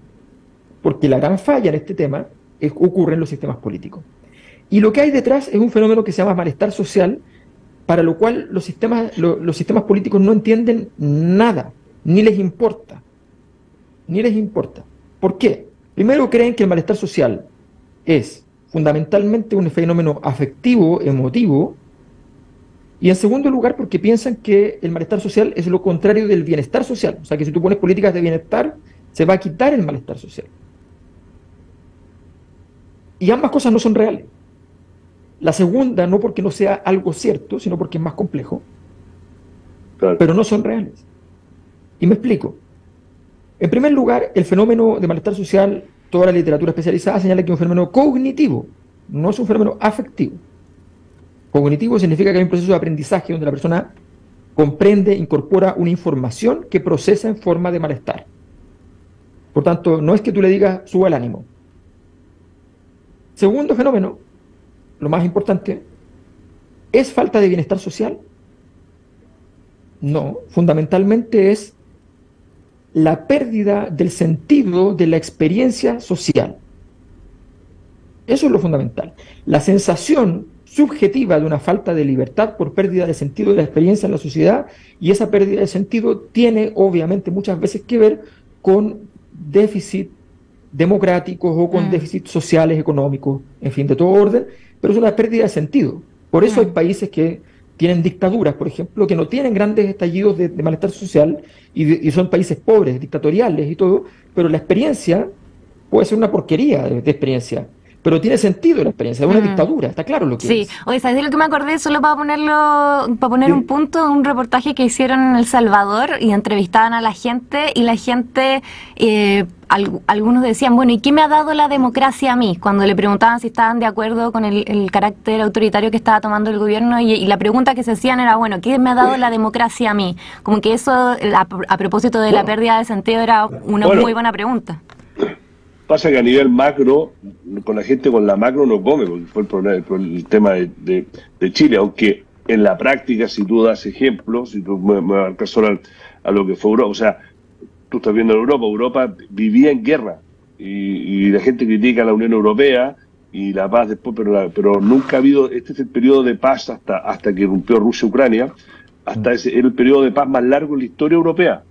Porque la gran falla en este tema es, ocurre en los sistemas políticos. Y lo que hay detrás es un fenómeno que se llama malestar social, para lo cual los sistemas, los sistemas políticos no entienden nada, ni les importa. Ni les importa. ¿Por qué? Primero creen que el malestar social es fundamentalmente un fenómeno afectivo, emotivo, y en segundo lugar, porque piensan que el malestar social es lo contrario del bienestar social. O sea, que si tú pones políticas de bienestar, se va a quitar el malestar social. Y ambas cosas no son reales. La segunda, no porque no sea algo cierto, sino porque es más complejo, pero no son reales. Y me explico. En primer lugar, el fenómeno de malestar social, toda la literatura especializada señala que es un fenómeno cognitivo, no es un fenómeno afectivo. Cognitivo significa que hay un proceso de aprendizaje donde la persona comprende, incorpora una información que procesa en forma de malestar. Por tanto, no es que tú le digas suba el ánimo. Segundo fenómeno, lo más importante, ¿es falta de bienestar social? No, fundamentalmente es la pérdida del sentido de la experiencia social. Eso es lo fundamental. La sensación subjetiva de una falta de libertad por pérdida de sentido de la experiencia en la sociedad y esa pérdida de sentido tiene obviamente muchas veces que ver con déficit democráticos o con mm. déficits sociales, económicos, en fin, de todo orden, pero es una pérdida de sentido. Por eso hay mm. países que tienen dictaduras, por ejemplo, que no tienen grandes estallidos de, malestar social y, son países pobres, dictatoriales y todo, pero la experiencia puede ser una porquería de experiencia pero tiene sentido la experiencia, es una mm. dictadura, está claro lo que
sí.
es.
Sí, oye, ¿sabes de lo que me acordé? Solo para ponerlo, para poner un punto, un reportaje que hicieron en El Salvador y entrevistaban a la gente y la gente, eh, algunos decían, bueno, ¿y qué me ha dado la democracia a mí? Cuando le preguntaban si estaban de acuerdo con el, carácter autoritario que estaba tomando el gobierno y, la pregunta que se hacían era, bueno, ¿qué me ha dado la democracia a mí? Como que eso, a, propósito de la pérdida de sentido, era una muy buena pregunta.
Pasa que a nivel macro, con la gente con la macro no come, porque fue el, problema, el, tema de, Chile, aunque en la práctica, si tú das ejemplos, si tú me, me solo a lo que fue Europa, o sea, tú estás viendo Europa, Europa vivía en guerra y, la gente critica a la Unión Europea y la paz después, pero, pero nunca ha habido, este es el periodo de paz hasta, hasta que rompió Rusia-Ucrania, hasta ese el periodo de paz más largo en la historia europea,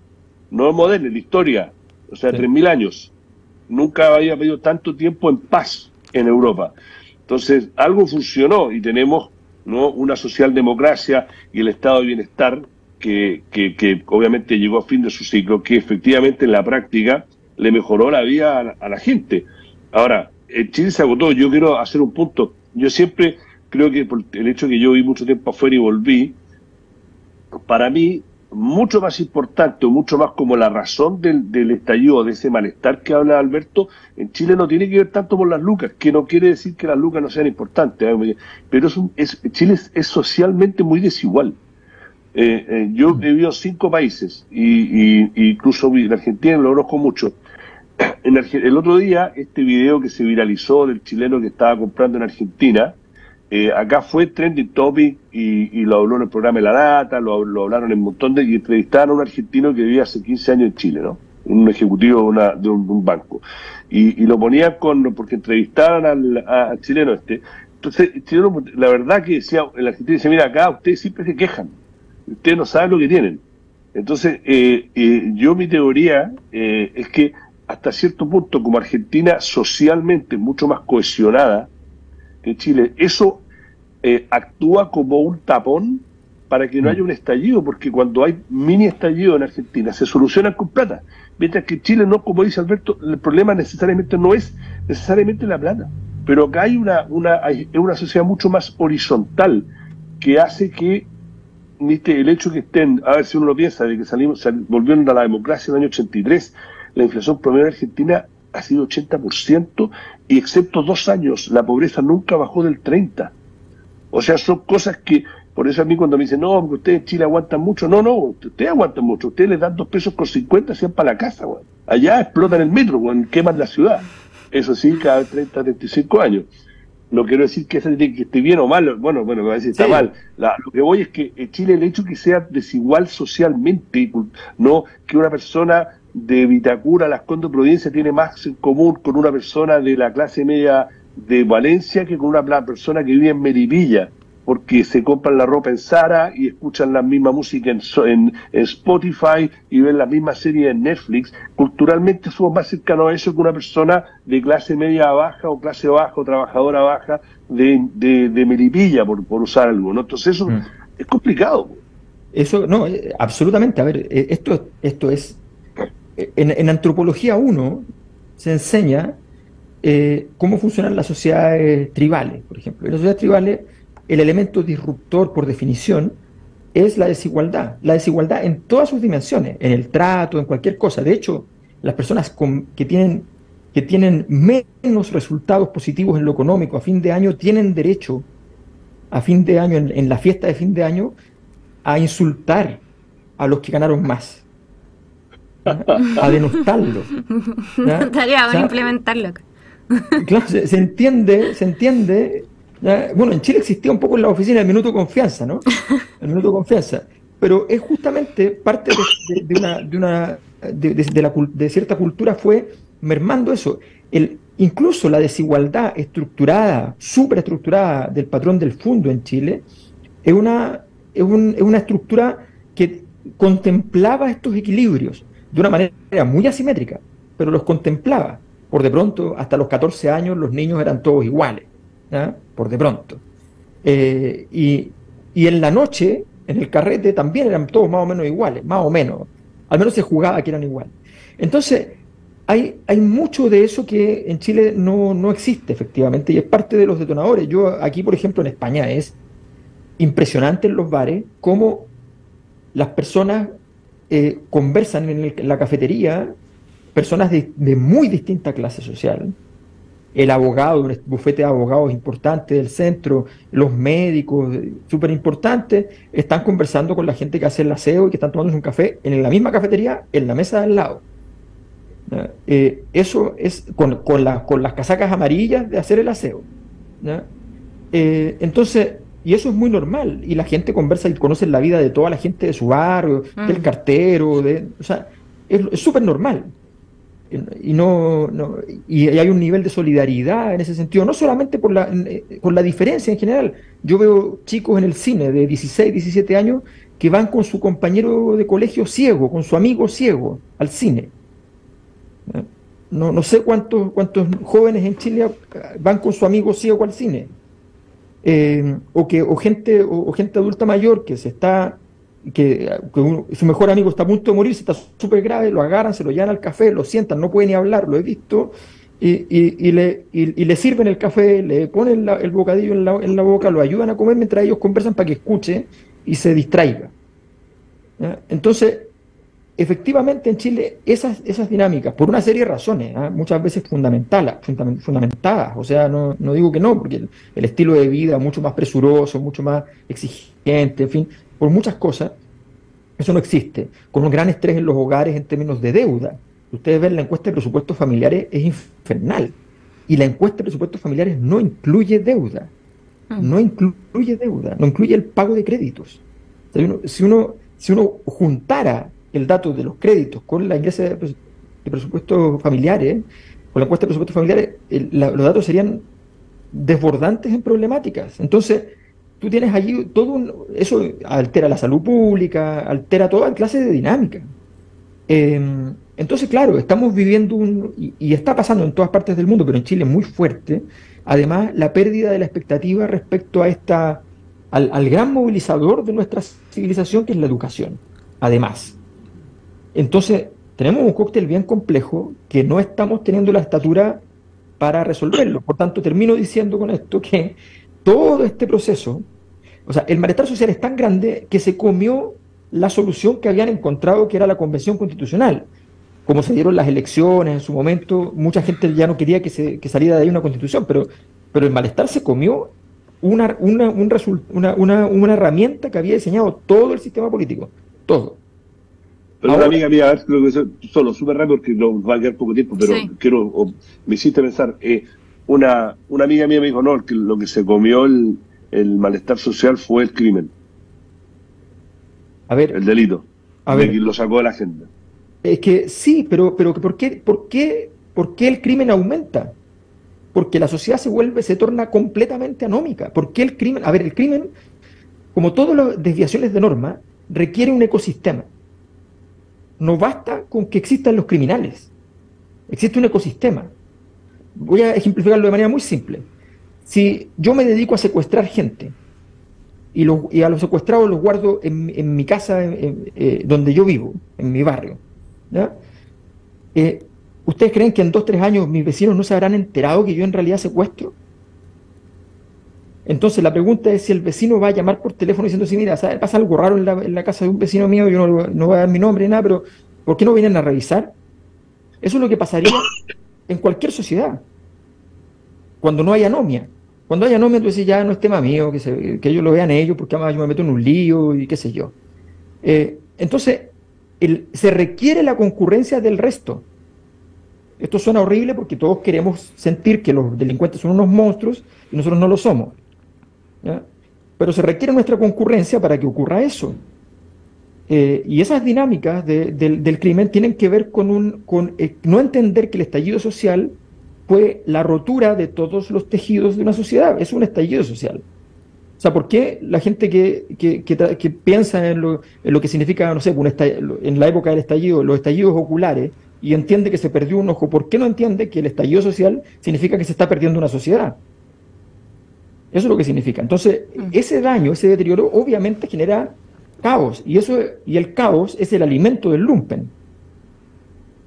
no moderna, en la historia, o sea, tres 3.000 años. Nunca había habido tanto tiempo en paz en Europa. Entonces, algo funcionó y tenemos ¿no? una socialdemocracia y el estado de bienestar que, que, obviamente llegó a fin de su ciclo, que efectivamente en la práctica le mejoró la vida a la, gente. Ahora, en Chile se agotó. Yo quiero hacer un punto. Yo siempre creo que por el hecho de que yo vi mucho tiempo afuera y volví, para mí mucho más importante, o mucho más como la razón del, estallido, de ese malestar que habla Alberto, en Chile no tiene que ver tanto por las lucas, que no quiere decir que las lucas no sean importantes, ¿eh? pero es, Chile es, socialmente muy desigual. Eh, eh, yo he vivido cinco países, y, incluso en Argentina lo conozco mucho. En el otro día, este video que se viralizó del chileno que estaba comprando en Argentina, eh, acá fue trending topic y, lo habló en el programa de La Data, lo, hablaron en un montón de... y entrevistaron a un argentino que vivía hace 15 años en Chile, ¿no? Un ejecutivo de, un, banco. Y, lo ponían con... porque entrevistaban al, chileno este. Entonces, el chileno, la verdad que decía, el argentino dice, mira, acá ustedes siempre se quejan. Ustedes no saben lo que tienen. Entonces, eh, eh, yo mi teoría es que hasta cierto punto, como Argentina socialmente mucho más cohesionada que Chile, eso eh, actúa como un tapón para que no haya un estallido, porque cuando hay mini estallido en Argentina se solucionan con plata, mientras que Chile no, como dice Alberto, el problema necesariamente no es necesariamente la plata, pero acá hay una, una, hay una sociedad mucho más horizontal que hace que el hecho que estén, a ver si uno lo piensa, de que salimos, volvieron a la democracia en el año 83, la inflación promedio en Argentina ha sido 80% y excepto dos años la pobreza nunca bajó del 30%. O sea, son cosas que, por eso a mí cuando me dicen, no, porque ustedes en Chile aguantan mucho, no, no, ustedes aguantan mucho, ustedes les dan dos pesos con 50, sean para la casa, güey. Allá explotan el metro, güey, queman la ciudad. Eso sí, cada 30, 35 años. No quiero decir que, que esté bien o mal, bueno, bueno, me va a decir está mal. lo que voy es que en Chile el hecho que sea desigual socialmente, no que una persona de Vitacura, Las Condes, Provincia tiene más en común con una persona de la clase media de Valencia que con una persona que vive en Meripilla, porque se compran la ropa en Zara y escuchan la misma música en, en, Spotify y ven la misma serie en Netflix. Culturalmente somos más cercanos a eso que una persona de clase media baja o clase baja o trabajadora baja de, de, Meripilla, por, por, usar algo. ¿no? Entonces eso mm. es complicado.
Eso, no, eh, absolutamente. A ver, eh, esto, esto es... En, antropología 1 se enseña eh, cómo funcionan las sociedades tribales, por ejemplo. En las sociedades tribales, el elemento disruptor, por definición, es la desigualdad. La desigualdad en todas sus dimensiones, en el trato, en cualquier cosa. De hecho, las personas que, tienen, que tienen menos resultados positivos en lo económico a fin de año tienen derecho, a fin de año, en, la fiesta de fin de año, a insultar a los que ganaron más. A denostarlo.
Estaría bueno implementarlo.
Claro, se, entiende, se entiende. Bueno, en Chile existía un poco en la oficina el minuto de confianza, ¿no? El minuto de confianza. Pero es justamente parte de, una, de, una de, la, de cierta cultura fue mermando eso. El, incluso la desigualdad estructurada, superestructurada del patrón del fondo en Chile, es una, es, un, es una estructura que contemplaba estos equilibrios de una manera muy asimétrica, pero los contemplaba por de pronto, hasta los 14 años los niños eran todos iguales, por de pronto. Eh, y, en la noche, en el carrete, también eran todos más o menos iguales, más o menos. Al menos se jugaba que eran iguales. Entonces, hay, hay mucho de eso que en Chile no, no existe efectivamente y es parte de los detonadores. Yo aquí, por ejemplo, en España es impresionante en los bares cómo las personas eh, conversan en, la cafetería, personas de, muy distinta clase social, el abogado, un bufete de abogados importante del centro, los médicos, súper importantes, están conversando con la gente que hace el aseo y que están tomando un café en la misma cafetería, en la mesa de al lado. Eh, eso es con, con, con, las casacas amarillas de hacer el aseo. Eh, entonces, y eso es muy normal. Y la gente conversa y conoce la vida de toda la gente de su barrio, del mm. cartero, de, o sea, es súper normal. Y, no, no, y hay un nivel de solidaridad en ese sentido, no solamente por la, eh, por la diferencia en general. Yo veo chicos en el cine de 16, 17 años que van con su compañero de colegio ciego, con su amigo ciego, al cine. No, no sé cuántos, cuántos jóvenes en Chile van con su amigo ciego al cine. Eh, o que o gente o, gente adulta mayor que se está que, su mejor amigo está a punto de morir, se está súper grave, lo agarran, se lo llevan al café, lo sientan, no puede ni hablar, lo he visto, y, y, le, y, le sirven el café, le ponen el bocadillo en la, en la, boca, lo ayudan a comer mientras ellos conversan para que escuche y se distraiga. Entonces, efectivamente en Chile esas, esas dinámicas, por una serie de razones, ¿ah? muchas veces fundamentadas, fundamentadas, o sea, no, no digo que no, porque el, estilo de vida mucho más presuroso, mucho más exigente, en fin, por muchas cosas, eso no existe, con un gran estrés en los hogares en términos de deuda. Ustedes ven la encuesta de presupuestos familiares es infernal, y la encuesta de presupuestos familiares no incluye deuda, mm. no incluye deuda, no incluye el pago de créditos. si uno, si uno juntara el dato de los créditos con la ingresa de, presupuestos familiares, con la encuesta de presupuestos familiares, los datos serían desbordantes en problemáticas. Entonces, tú tienes allí todo un, eso altera la salud pública, altera toda clase de dinámica. Em, entonces, claro, estamos viviendo un, y, está pasando en todas partes del mundo, pero en Chile muy fuerte, además la pérdida de la expectativa respecto a esta, al, al gran movilizador de nuestra civilización, que es la educación, además. Entonces, tenemos un cóctel bien complejo que no estamos teniendo la estatura para resolverlo. Por tanto, termino diciendo con esto que todo este proceso, o sea, el malestar social es tan grande que se comió la solución que habían encontrado, que era la convención constitucional. Como se dieron las elecciones en su momento, mucha gente ya no quería que, se, saliera de ahí una constitución, pero, pero el malestar se comió una, una, una herramienta que había diseñado todo el sistema político, todo.
Pero una amiga mía, a ver, que solo, súper rápido, porque nos va a quedar poco tiempo, pero quiero, me hiciste pensar, eh, una, una amiga mía me dijo, no, que lo que se comió el, el malestar social fue el crimen.
A ver.
El delito. A ver. lo sacó de la agenda.
Es que sí, pero, pero ¿por qué, por, qué, ¿por qué el crimen aumenta? Porque la sociedad se vuelve, se torna completamente anómica. ¿Por qué el crimen? A ver, el crimen, como todas las desviaciones de norma, requiere un ecosistema no basta con que existan los criminales. Existe un ecosistema. Voy a ejemplificarlo de manera muy simple. Si yo me dedico a secuestrar gente y, a los secuestrados los guardo en, mi casa eh, donde yo vivo, en mi barrio, eh, ¿ustedes creen que en dos o tres años mis vecinos no se habrán enterado que yo en realidad secuestro? Entonces la pregunta es si el vecino va a llamar por teléfono diciendo, sí, mira, pasa algo raro en la, casa de un vecino mío, yo no, voy a dar mi nombre ni nada, pero ¿por qué no vienen a revisar? Eso es lo que pasaría en cualquier sociedad, cuando no hay anomia. Cuando hay anomia, tú ya no es tema mío, que, que ellos lo vean ellos, porque además yo me meto en un lío y qué sé yo. Eh, entonces, se requiere la concurrencia del resto. Esto suena horrible porque todos queremos sentir que los delincuentes son unos monstruos y nosotros no lo somos. Pero se requiere nuestra concurrencia para que ocurra eso. Eh, y esas dinámicas del, crimen tienen que ver con, un, con eh, no entender que el estallido social fue la rotura de todos los tejidos de una sociedad, es un estallido social. O sea, ¿por qué la gente que, piensa en lo, en lo, que significa, no sé, en la época del estallido, los estallidos oculares, y entiende que se perdió un ojo, ¿por qué no entiende que el estallido social significa que se está perdiendo una sociedad? Eso es lo que significa. Entonces, mm. ese daño, ese deterioro, obviamente genera caos. Y, eso, y el caos es el alimento del lumpen.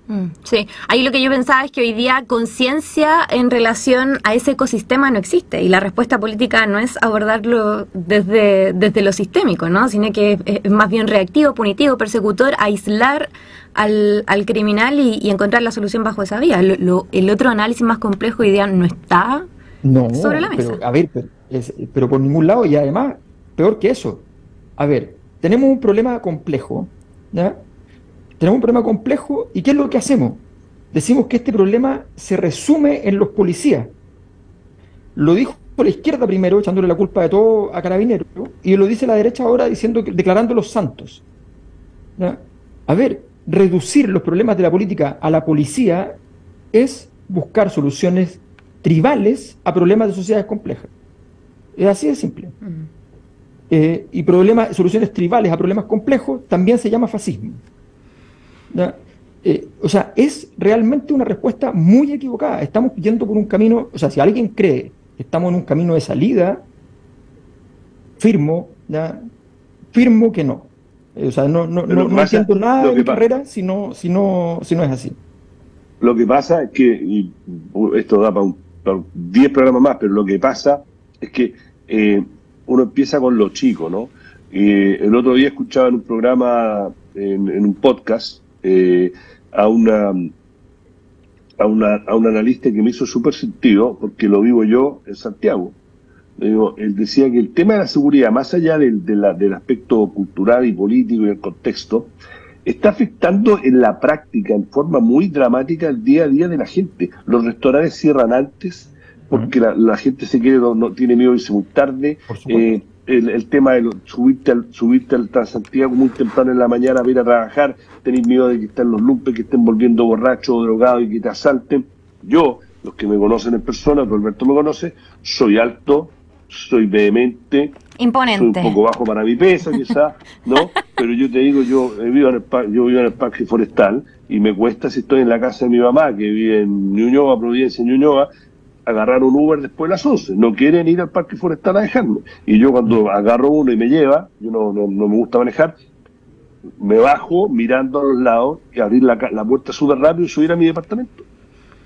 Mm, sí, ahí lo que yo pensaba es que hoy día conciencia en relación a ese ecosistema no existe y la respuesta política no es abordarlo desde, desde lo sistémico, ¿no? sino que es, más bien reactivo, punitivo, persecutor, aislar al, al criminal y, encontrar la solución bajo esa vía. el otro análisis más complejo hoy día no está sobre la mesa.
Pero, a ver, pero, pero por ningún lado y además, peor que eso. A ver, tenemos un problema complejo. Tenemos un problema complejo y ¿qué es lo que hacemos? Decimos que este problema se resume en los policías. Lo dijo la izquierda primero, echándole la culpa de todo a Carabineros, y lo dice la derecha ahora diciendo declarando los santos. A ver, reducir los problemas de la política a la policía es buscar soluciones tribales a problemas de sociedades complejas. Es así de simple. Eh, y problemas, soluciones tribales a problemas complejos también se llama fascismo. Eh, o sea, es realmente una respuesta muy equivocada. Estamos yendo por un camino, o sea, si alguien cree que estamos en un camino de salida, firmo, firmo que no. Eh, o sea, no, no, no, siento nada de mi carrera si no, si, no, si no es así.
Lo que pasa es que, y esto da para 10 programas más, pero lo que pasa es que eh, uno empieza con lo chico, ¿no? el otro día escuchaba en un programa, en un podcast, eh, a una a, una, a un analista que me hizo súper sentido, porque lo vivo yo en Santiago. Digo, él decía que el tema de la seguridad, más allá del, del aspecto cultural y político y el contexto, está afectando en la práctica, en forma muy dramática, el día a día de la gente. Los restaurantes cierran antes porque la, gente se quiere, no, tiene miedo de irse muy tarde el, tema de subirte al, subirte al Transantiago muy temprano en la mañana para ir a trabajar, tener miedo de que estén los lumpes, que estén volviendo borrachos o drogados y que te asalten. Yo, los que me conocen en persona, Alberto me conoce, soy alto, soy vehemente,
Imponente.
Soy un poco bajo para mi peso, quizás, ¿no? Pero yo te digo, yo vivo en el, yo vivo en el parque forestal y me cuesta si estoy en la casa de mi mamá, que vive en Ñuñoa, Providencia, Ñuñoa, agarrar un Uber después de las 11. No quieren ir al parque forestal a dejarme. Y yo cuando agarro uno y me lleva, yo no, no, me gusta manejar, me bajo mirando a los lados y abrir la, la puerta súper rápido y subir a mi departamento.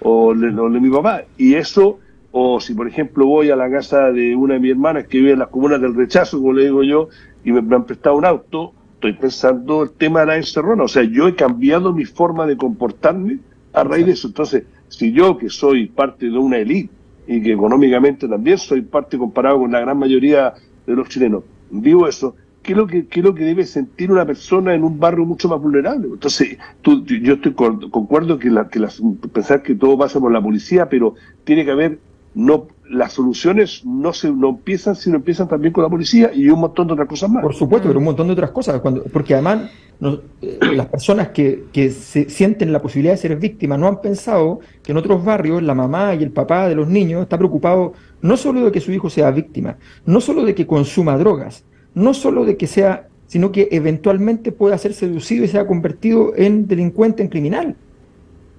O de mi papá. Y eso, o si por ejemplo voy a la casa de una de mis hermanas que vive en las comunas del rechazo, como le digo yo, y me, han prestado un auto, estoy pensando el tema de la encerrona. O sea, yo he cambiado mi forma de comportarme a raíz de eso. Entonces, si yo, que soy parte de una élite y que económicamente también soy parte comparado con la gran mayoría de los chilenos, vivo eso, ¿qué es lo que, qué lo que debe sentir una persona en un barrio mucho más vulnerable? Entonces, tú, yo estoy concuerdo que, la, que las, pensar que todo pasa por la policía, pero tiene que haber no las soluciones no se no empiezan, sino empiezan también con la policía y un montón de otras cosas más.
Por supuesto, pero un montón de otras cosas, cuando, porque además eh, las personas que, que se sienten la posibilidad de ser víctimas no han pensado que en otros barrios la mamá y el papá de los niños está preocupado no solo de que su hijo sea víctima, no solo de que consuma drogas, no solo de que sea, sino que eventualmente pueda ser seducido y sea convertido en delincuente, en criminal.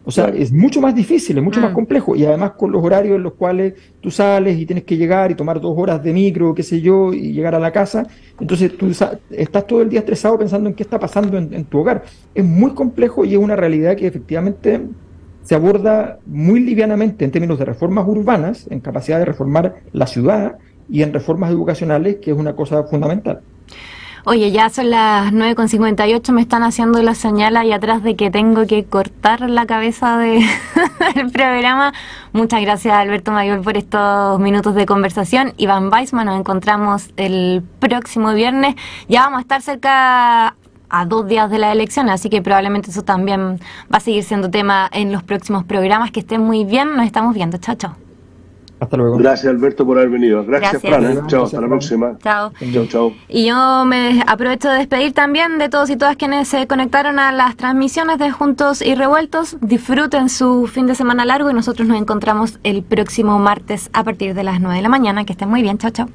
O sea, es mucho más difícil, es mucho más mm. complejo. Y además con los horarios en los cuales tú sales y tienes que llegar y tomar dos horas de micro, qué sé yo, y llegar a la casa. Entonces tú estás todo el día estresado pensando en qué está pasando en, tu hogar. Es muy complejo y es una realidad que efectivamente se aborda muy livianamente en términos de reformas urbanas, en capacidad de reformar la ciudad y en reformas educacionales, que es una cosa fundamental.
Oye, ya son las 9.58, me están haciendo la señal ahí atrás de que tengo que cortar la cabeza de, del programa. Muchas gracias Alberto Mayor por estos minutos de conversación. Iván Weisman, nos encontramos el próximo viernes. Ya vamos a estar cerca a dos días de la elección, así que probablemente eso también va a seguir siendo tema en los próximos programas. Que estén muy bien, nos estamos viendo. Chao, chao.
Hasta luego. Gracias, Alberto, por haber venido. Gracias, Fran. ¿eh? Chao, hasta la próxima.
Chao.
Chao, chao.
Y yo me aprovecho de despedir también de todos y todas quienes se conectaron a las transmisiones de Juntos y Revueltos. Disfruten su fin de semana largo y nosotros nos encontramos el próximo martes a partir de las 9 de la mañana. Que estén muy bien. Chao, chao.